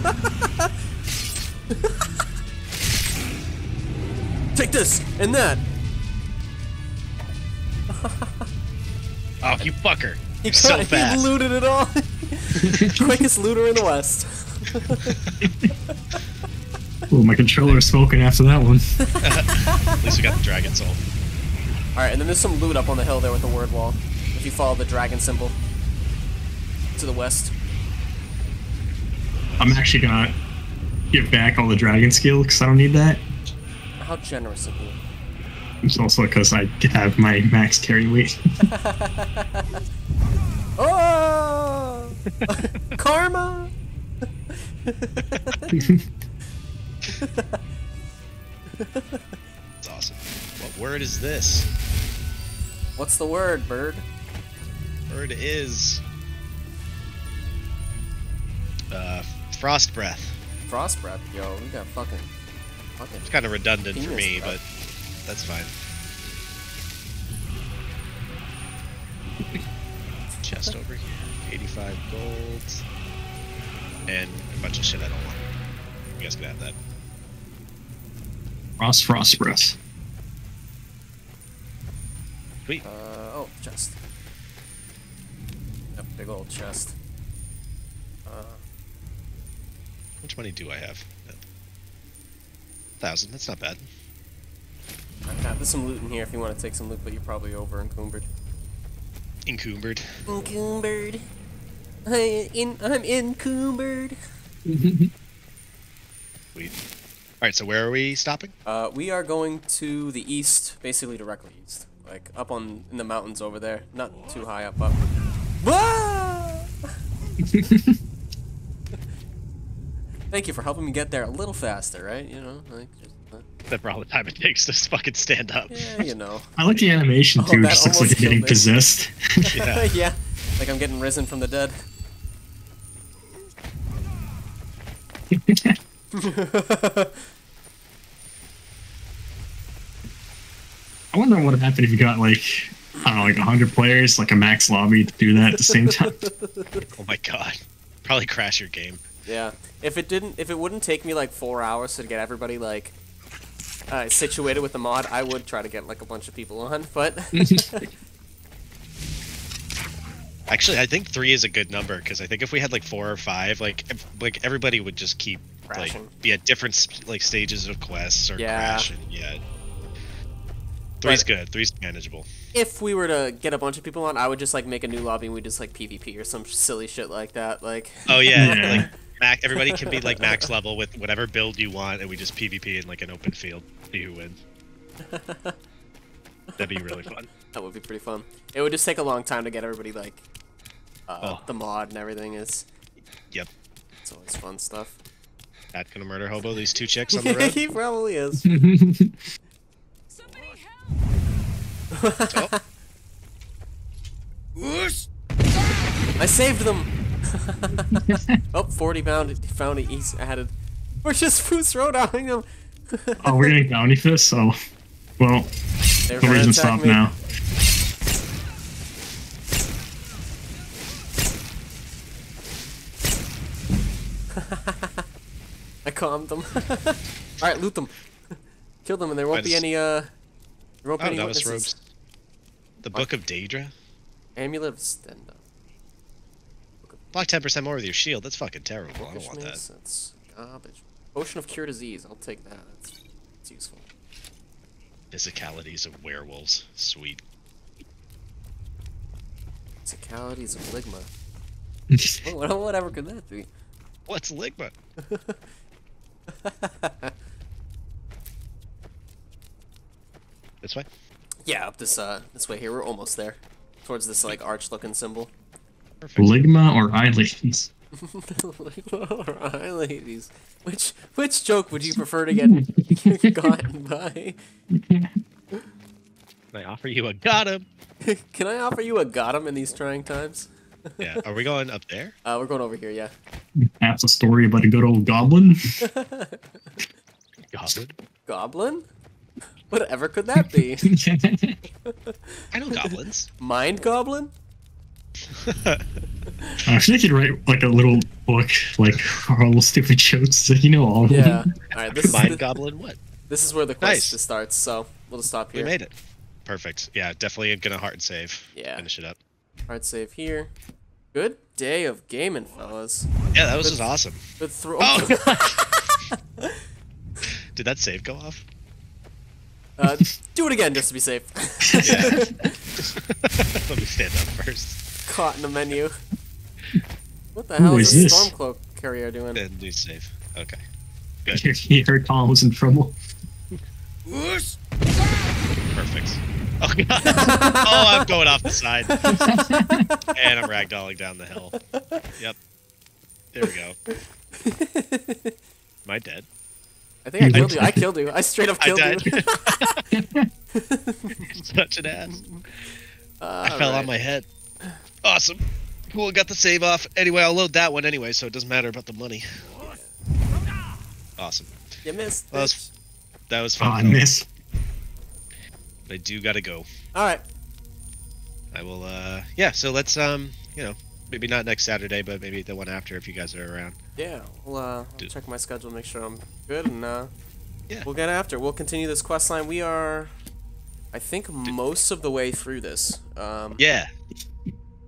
Take this and that. Oh, you fucker. He, You're so he fast. looted it all. Quickest looter in the West. Oh, my controller is smoking after that one. At least we got the dragon soul. All right, and then there's some loot up on the hill there with the word wall. If you follow the dragon symbol to the west. I'm actually gonna give back all the dragon skill because I don't need that. How generous of you. It's also because I have my max carry weight. Oh! Karma! That's awesome. What word is this? What's the word, bird? Word is. Uh, frost breath. Frost breath, yo. We got fucking. fucking It's kind of redundant for Penis me, but that's fine. Chest over here. 85 gold. And a bunch of shit I don't want. You guys can have that. Frost, frost breath. Sweet. Uh, oh, chest. Yep, big old chest. Uh, How much money do I have? Thousand. That's not bad. okay, there's some loot in here if you want to take some loot, but you're probably over encumbered. Encumbered. Encumbered. I in, I'm encumbered. Sweet. Alright, so where are we stopping? Uh, we are going to the east, basically directly east, like up on in the mountains over there, not too high up. Up. Wah! Thank you for helping me get there a little faster, right? You know, like just, uh, Except for all the time it takes to fucking stand up. yeah, you know. I like the animation Oh, too. It just looks like almost you're getting me. possessed. Yeah. yeah, like I'm getting risen from the dead. I wonder what would happen if you got like I don't know, like hundred players, like a max lobby to do that at the same time. Oh my god. probably crash your game. Yeah. If it didn't, if it wouldn't take me like four hours to get everybody like uh, situated with the mod, I would try to get like a bunch of people on. But Actually, I think three is a good number because I think if we had like four or five, like if, like everybody would just keep Crashing. like be at different like stages of quests or Yeah. crashing. Yeah. Three's But- good. Three's manageable. if we were to get a bunch of people on, I would just like make a new lobby and we just like PvP or some silly shit like that. Like. Oh yeah, Yeah. like max. Everybody can be like max level with whatever build you want, and we just PvP in like an open field. See who wins. That'd be really fun. That would be pretty fun. It would just take a long time to get everybody like uh, Oh. the mod and everything is. Yep. It's always fun stuff. Pat gonna murder hobo these two chicks on the road. he probably is. I saved them. oh, 40 bound found it. He's added. We're just food throwdowning them. Oh, we're getting bounty fists, so well, They're no reason to stop me. now. I calmed them. All right, loot them. Kill them, and there won't be any. Uh, there won't be Oh, any that was robes. The Book of Daedra. Amulets and uh, Block ten percent more with your shield. That's fucking terrible. I don't want that. That's garbage. Potion of cure disease. I'll take that. That's, that's useful. Physicalities of werewolves. Sweet. Physicalities of ligma. Whatever could that be? What's Ligma? This way. Yeah, up this uh this way here. We're almost there. Towards this like arch-looking symbol. Ligma or eye ladies? Alright, ladies. Which which joke would you prefer to get gotten by? Can I offer you a got him? Can I offer you a got 'em in these trying times? Yeah. Are we going up there? Uh, we're going over here, yeah. That's a story about a good old goblin. Goblin. Goblin? Whatever could that be? I know goblins. Mind goblin? I feel like you'd write like a little book, like all the stupid jokes. So you know all of Yeah. them. Alright, this is Mind the, goblin. What? this is where the quest Nice. starts, so we'll just stop We here. made it. Perfect. Yeah, definitely gonna heart save. Yeah. Finish it up. Hard save here. Good day of gaming, fellas. Yeah, that was Good- just awesome. Good throw. Oh! Did that save go off? Uh, do it again just to be safe. Let me stand up first. Caught in the menu. What the Who hell is is this? this Stormcloak carrier doing? And do save. Okay. You heard Colin was in trouble. Perfect. Oh god. oh, I'm going off the side. and I'm ragdolling down the hill. Yep. There we go. Am I dead? I think I killed you. I killed you. I straight up I killed died. you. Such an ass. I All fell on my head. Awesome. Cool, got the save off. Anyway, I'll load that one anyway, so it doesn't matter about the money. Awesome. You missed. That was, that was fun. Oh, I fellas. miss. I do gotta go. All right. I will. uh Yeah. So let's um, you know, maybe not next Saturday, but maybe the one after if you guys are around. Yeah. We'll uh, I'll check my schedule, make sure I'm good, and uh, Yeah. we'll get after. We'll continue this quest line. We are, I think, most of the way through this. Um, Yeah.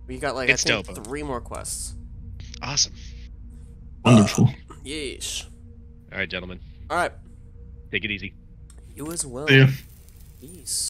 We got like It's I think dope. three more quests. Awesome. Wonderful. Yeesh. All right, gentlemen. All right. Take it easy. You as well. Yeah. Peace.